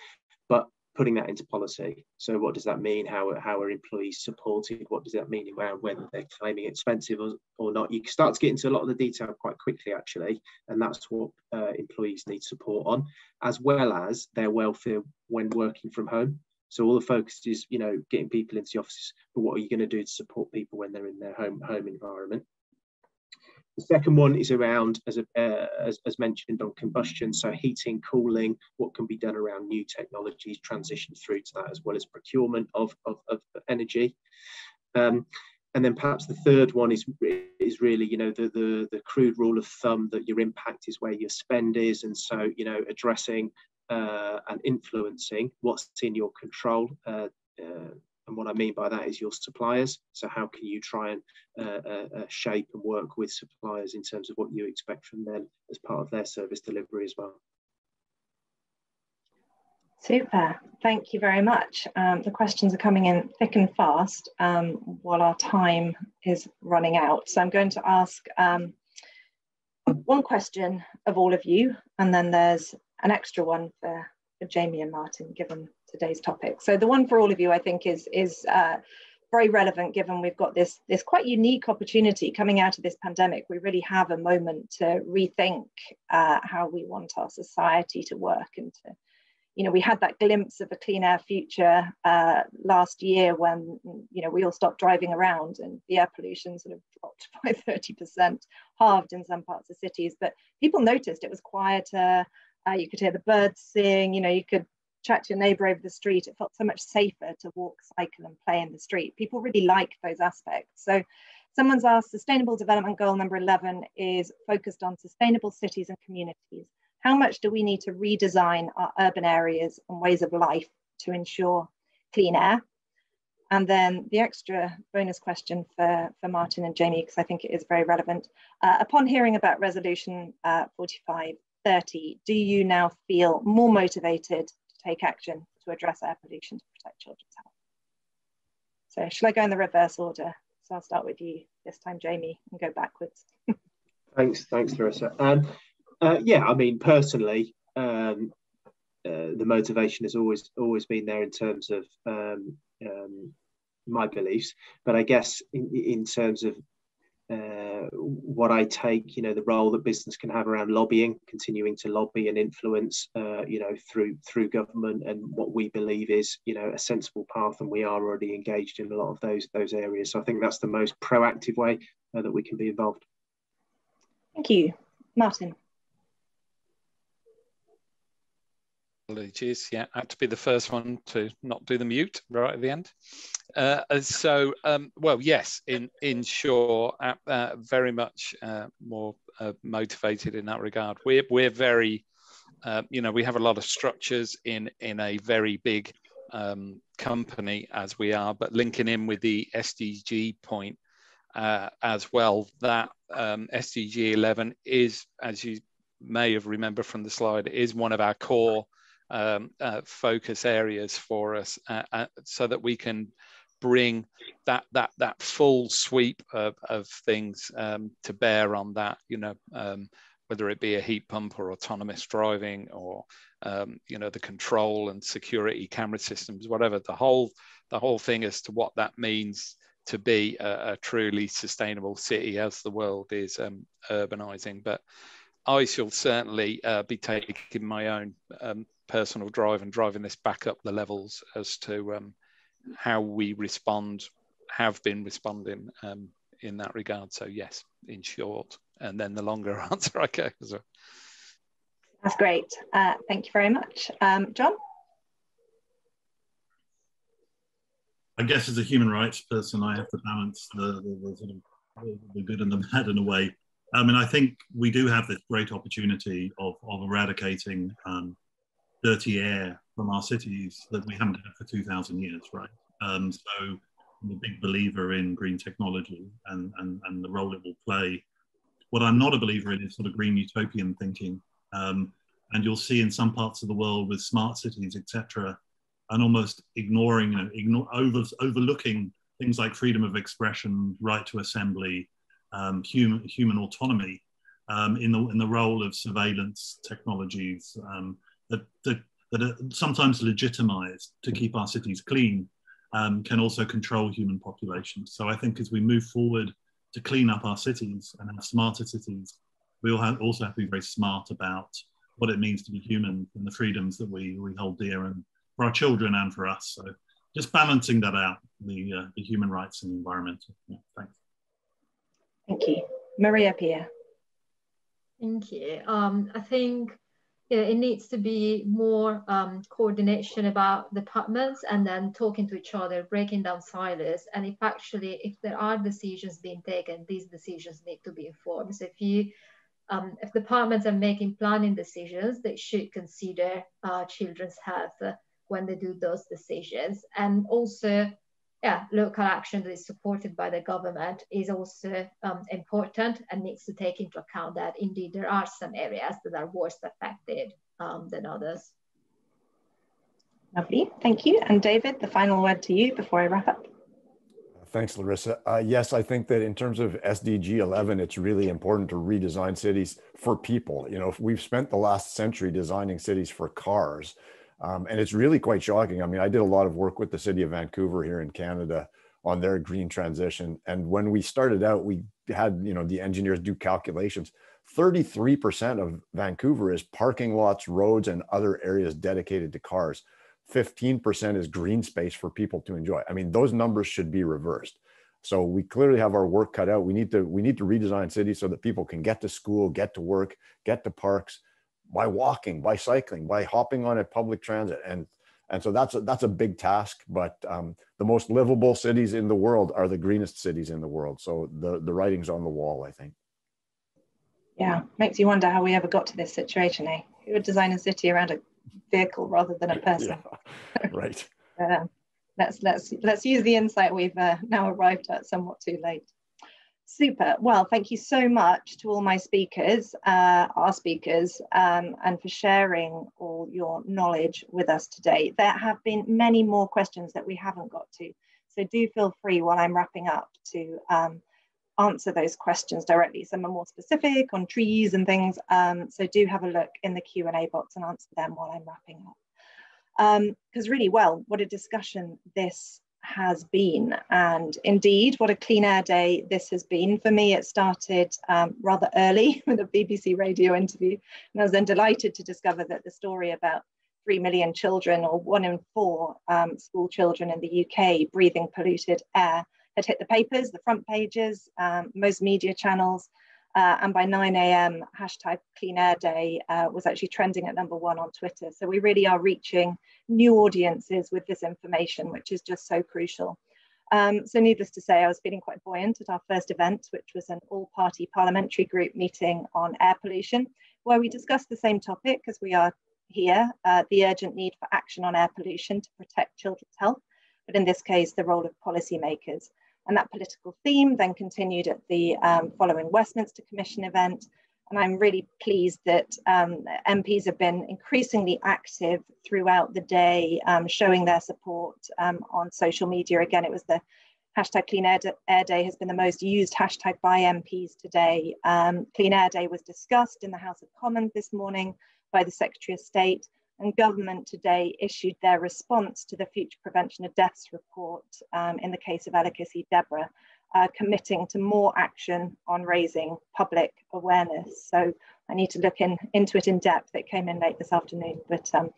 but putting that into policy. So what does that mean? How, how are employees supported? What does that mean around whether they're claiming expensive or, or not? You start to get into a lot of the detail quite quickly actually and that's what uh, employees need support on as well as their welfare when working from home so all the focus is, you know, getting people into the offices, but what are you going to do to support people when they're in their home home environment? The second one is around, as, a, uh, as, as, mentioned, on combustion, so heating, cooling, what can be done around new technologies, transition through to that, as well as procurement of, of, of energy. Um, and then perhaps the third one is is really, you know, the, the, the crude rule of thumb that your impact is where your spend is. And so, you know, addressing uh, and influencing what's in your control. Uh, uh, and what I mean by that is your suppliers. So how can you try and uh, uh, shape and work with suppliers in terms of what you expect from them as part of their service delivery as well? Super. Thank you very much. Um, the questions are coming in thick and fast um, while our time is running out. So I'm going to ask um, one question of all of you, and then there's an extra one for, for Jamie and Martin, given today's topic. So the one for all of you, I think, is is uh, very relevant given we've got this this quite unique opportunity coming out of this pandemic. We really have a moment to rethink uh, how we want our society to work and to you know, we had that glimpse of a clean air future uh, last year when, you know, we all stopped driving around and the air pollution sort of dropped by 30%, halved in some parts of cities. But people noticed it was quieter. Uh, you could hear the birds sing, you know, you could chat to your neighbor over the street. It felt so much safer to walk, cycle, and play in the street. People really like those aspects. So someone's asked Sustainable Development Goal number 11 is focused on sustainable cities and communities how much do we need to redesign our urban areas and ways of life to ensure clean air? And then the extra bonus question for, for Martin and Jamie, because I think it is very relevant. Uh, upon hearing about resolution uh, 4530, do you now feel more motivated to take action to address air pollution to protect children's health? So shall I go in the reverse order? So I'll start with you this time, Jamie, and go backwards. thanks, thanks, Larissa. Um, uh, yeah, I mean, personally, um, uh, the motivation has always always been there in terms of um, um, my beliefs, but I guess in, in terms of uh, what I take, you know, the role that business can have around lobbying, continuing to lobby and influence, uh, you know, through through government and what we believe is, you know, a sensible path, and we are already engaged in a lot of those those areas. So I think that's the most proactive way uh, that we can be involved. Thank you, Martin. Apologies. Yeah, I had to be the first one to not do the mute right at the end. Uh, so, um, well, yes, in in uh, uh, very much uh, more uh, motivated in that regard. We're we're very, uh, you know, we have a lot of structures in in a very big um, company as we are, but linking in with the SDG point as well. That um, SDG 11 is, as you may have remembered from the slide, is one of our core um, uh, focus areas for us uh, uh, so that we can bring that that that full sweep of, of things um, to bear on that you know um, whether it be a heat pump or autonomous driving or um, you know the control and security camera systems whatever the whole the whole thing as to what that means to be a, a truly sustainable city as the world is um, urbanizing. But I shall certainly uh, be taking my own um, personal drive and driving this back up the levels as to um, how we respond, have been responding um, in that regard. So yes, in short, and then the longer answer I go as well. That's great. Uh, thank you very much. Um, John? I guess as a human rights person, I have to balance the, the, the sort of the good and the bad in a way. I mean, I think we do have this great opportunity of, of eradicating um, dirty air from our cities that we haven't had for 2,000 years, right? Um, so I'm a big believer in green technology and, and, and the role it will play. What I'm not a believer in is sort of green utopian thinking. Um, and you'll see in some parts of the world with smart cities, etc., and almost ignoring, you know, ignore, over, overlooking things like freedom of expression, right to assembly, um, human, human autonomy um, in, the, in the role of surveillance technologies, um, that, that, that are sometimes legitimized to keep our cities clean um, can also control human populations. So I think as we move forward to clean up our cities and have smarter cities, we all have, also have to be very smart about what it means to be human and the freedoms that we, we hold dear and for our children and for us. So just balancing that out, the, uh, the human rights and the environmental. Yeah, thanks. Thank you. Maria Pia. Thank you. Um, I think you know, it needs to be more um, coordination about departments and then talking to each other, breaking down silos. And if actually, if there are decisions being taken, these decisions need to be informed. So if you, um, if departments are making planning decisions, they should consider uh, children's health when they do those decisions. And also yeah, local action that is supported by the government is also um, important and needs to take into account that indeed there are some areas that are worse affected um, than others. Lovely, thank you. And David, the final word to you before I wrap up. Thanks, Larissa. Uh, yes, I think that in terms of SDG 11, it's really important to redesign cities for people. You know, if we've spent the last century designing cities for cars, um, and it's really quite shocking. I mean, I did a lot of work with the city of Vancouver here in Canada on their green transition. And when we started out, we had, you know, the engineers do calculations. 33% of Vancouver is parking lots, roads, and other areas dedicated to cars. 15% is green space for people to enjoy. I mean, those numbers should be reversed. So we clearly have our work cut out. We need to we need to redesign cities so that people can get to school, get to work, get to parks by walking, by cycling, by hopping on a public transit. And and so that's a, that's a big task. But um, the most livable cities in the world are the greenest cities in the world. So the the writing's on the wall, I think. Yeah, makes you wonder how we ever got to this situation, eh? Who would design a city around a vehicle rather than a person. Yeah, right. uh, let's let's let's use the insight we've uh, now arrived at somewhat too late. Super. Well, thank you so much to all my speakers, uh, our speakers, um, and for sharing all your knowledge with us today. There have been many more questions that we haven't got to, so do feel free while I'm wrapping up to um, answer those questions directly. Some are more specific on trees and things. Um, so do have a look in the Q&A box and answer them while I'm wrapping up. Because um, really, well, what a discussion this has been. And indeed, what a clean air day this has been. For me, it started um, rather early with a BBC radio interview. And I was then delighted to discover that the story about 3 million children or one in four um, school children in the UK breathing polluted air had hit the papers, the front pages, um, most media channels. Uh, and by 9 a.m., hashtag Clean Air Day uh, was actually trending at number one on Twitter. So we really are reaching new audiences with this information, which is just so crucial. Um, so needless to say, I was feeling quite buoyant at our first event, which was an all-party parliamentary group meeting on air pollution, where we discussed the same topic as we are here, uh, the urgent need for action on air pollution to protect children's health, but in this case, the role of policymakers. And that political theme then continued at the um, following Westminster Commission event. And I'm really pleased that um, MPs have been increasingly active throughout the day, um, showing their support um, on social media. Again, it was the hashtag Clean Air, Air, Day has been the most used hashtag by MPs today. Um, Clean Air Day was discussed in the House of Commons this morning by the Secretary of State and government today issued their response to the Future Prevention of Deaths report um, in the case of Ella Kissi-Debrah, uh, committing to more action on raising public awareness. So I need to look in, into it in depth. It came in late this afternoon, but um,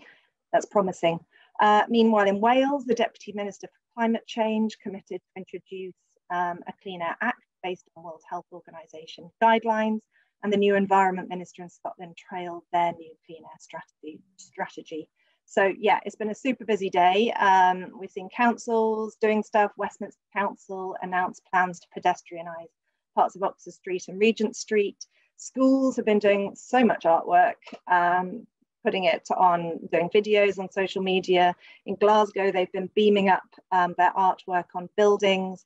that's promising. Uh, meanwhile, in Wales, the Deputy Minister for Climate Change committed to introduce um, a Clean Air Act based on World Health Organization guidelines and the new Environment Minister in Scotland trailed their new clean air strategy. strategy. So yeah, it's been a super busy day. Um, we've seen councils doing stuff. Westminster Council announced plans to pedestrianise parts of Oxford Street and Regent Street. Schools have been doing so much artwork, um, putting it on, doing videos on social media. In Glasgow, they've been beaming up um, their artwork on buildings.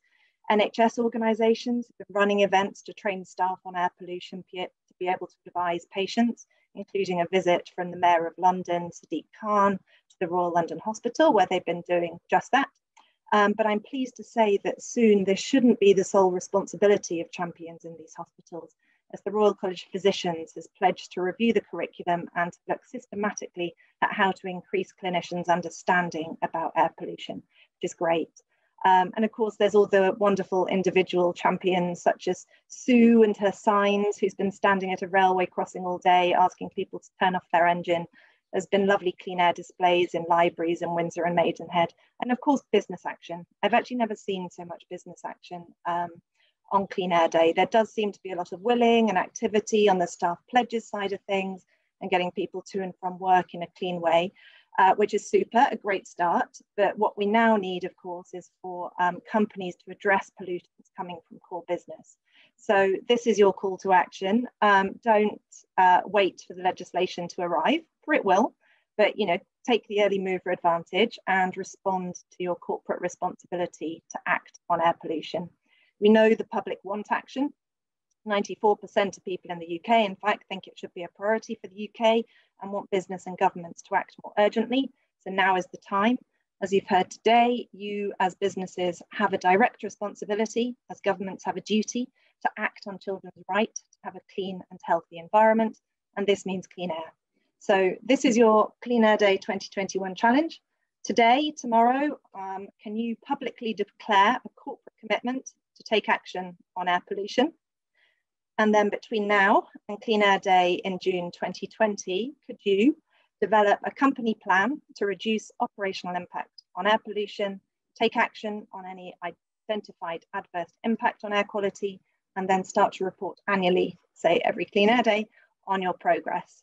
NHS organisations have been running events to train staff on air pollution to be able to advise patients, including a visit from the Mayor of London, Sadiq Khan, to the Royal London Hospital, where they've been doing just that. Um, but I'm pleased to say that soon this shouldn't be the sole responsibility of champions in these hospitals, as the Royal College of Physicians has pledged to review the curriculum and to look systematically at how to increase clinicians' understanding about air pollution, which is great. Um, and of course, there's all the wonderful individual champions such as Sue and her signs, who's been standing at a railway crossing all day asking people to turn off their engine. There's been lovely clean air displays in libraries in Windsor and Maidenhead. And of course, business action. I've actually never seen so much business action um, on Clean Air Day. There does seem to be a lot of willing and activity on the staff pledges side of things and getting people to and from work in a clean way uh, which is super, a great start. But what we now need, of course, is for um, companies to address pollutants coming from core business. So this is your call to action. Um, don't uh, wait for the legislation to arrive, for it will, but you know, take the early mover advantage and respond to your corporate responsibility to act on air pollution. We know the public want action. 94% of people in the UK, in fact, think it should be a priority for the UK and want business and governments to act more urgently. So now is the time. As you've heard today, you as businesses have a direct responsibility, as governments have a duty to act on children's right to have a clean and healthy environment, and this means clean air. So this is your Clean Air Day 2021 challenge. Today, tomorrow, um, can you publicly declare a corporate commitment to take action on air pollution? And then between now and Clean Air Day in June 2020, could you develop a company plan to reduce operational impact on air pollution, take action on any identified adverse impact on air quality, and then start to report annually, say every Clean Air Day, on your progress.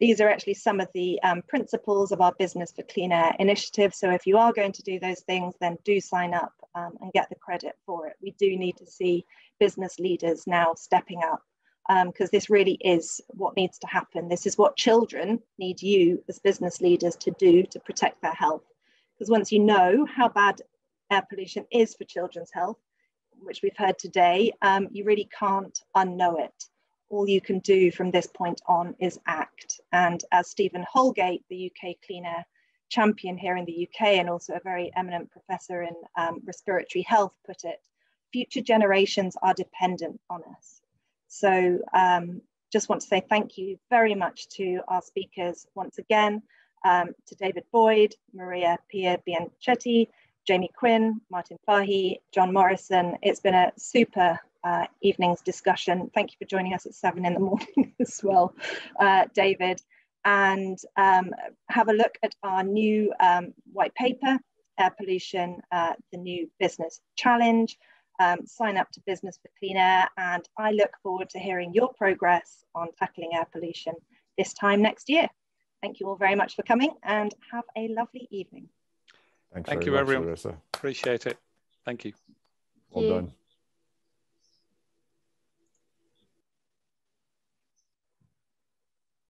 These are actually some of the um, principles of our Business for Clean Air initiative. So if you are going to do those things, then do sign up um, and get the credit for it. We do need to see business leaders now stepping up because um, this really is what needs to happen. This is what children need you as business leaders to do to protect their health. Because once you know how bad air pollution is for children's health, which we've heard today, um, you really can't unknow it. All you can do from this point on is act. And as Stephen Holgate, the UK Clean Air champion here in the UK and also a very eminent professor in um, respiratory health put it, future generations are dependent on us. So um, just want to say thank you very much to our speakers once again, um, to David Boyd, Maria Pia Bianchetti, Jamie Quinn, Martin Fahey, John Morrison. It's been a super uh, evening's discussion. Thank you for joining us at seven in the morning as well, uh, David. And um, have a look at our new um, white paper, Air Pollution, uh, the new business challenge um, sign up to Business for Clean Air, and I look forward to hearing your progress on tackling air pollution this time next year. Thank you all very much for coming and have a lovely evening. Thanks Thank you, much, everyone. Larissa. Appreciate it. Thank you. Well done.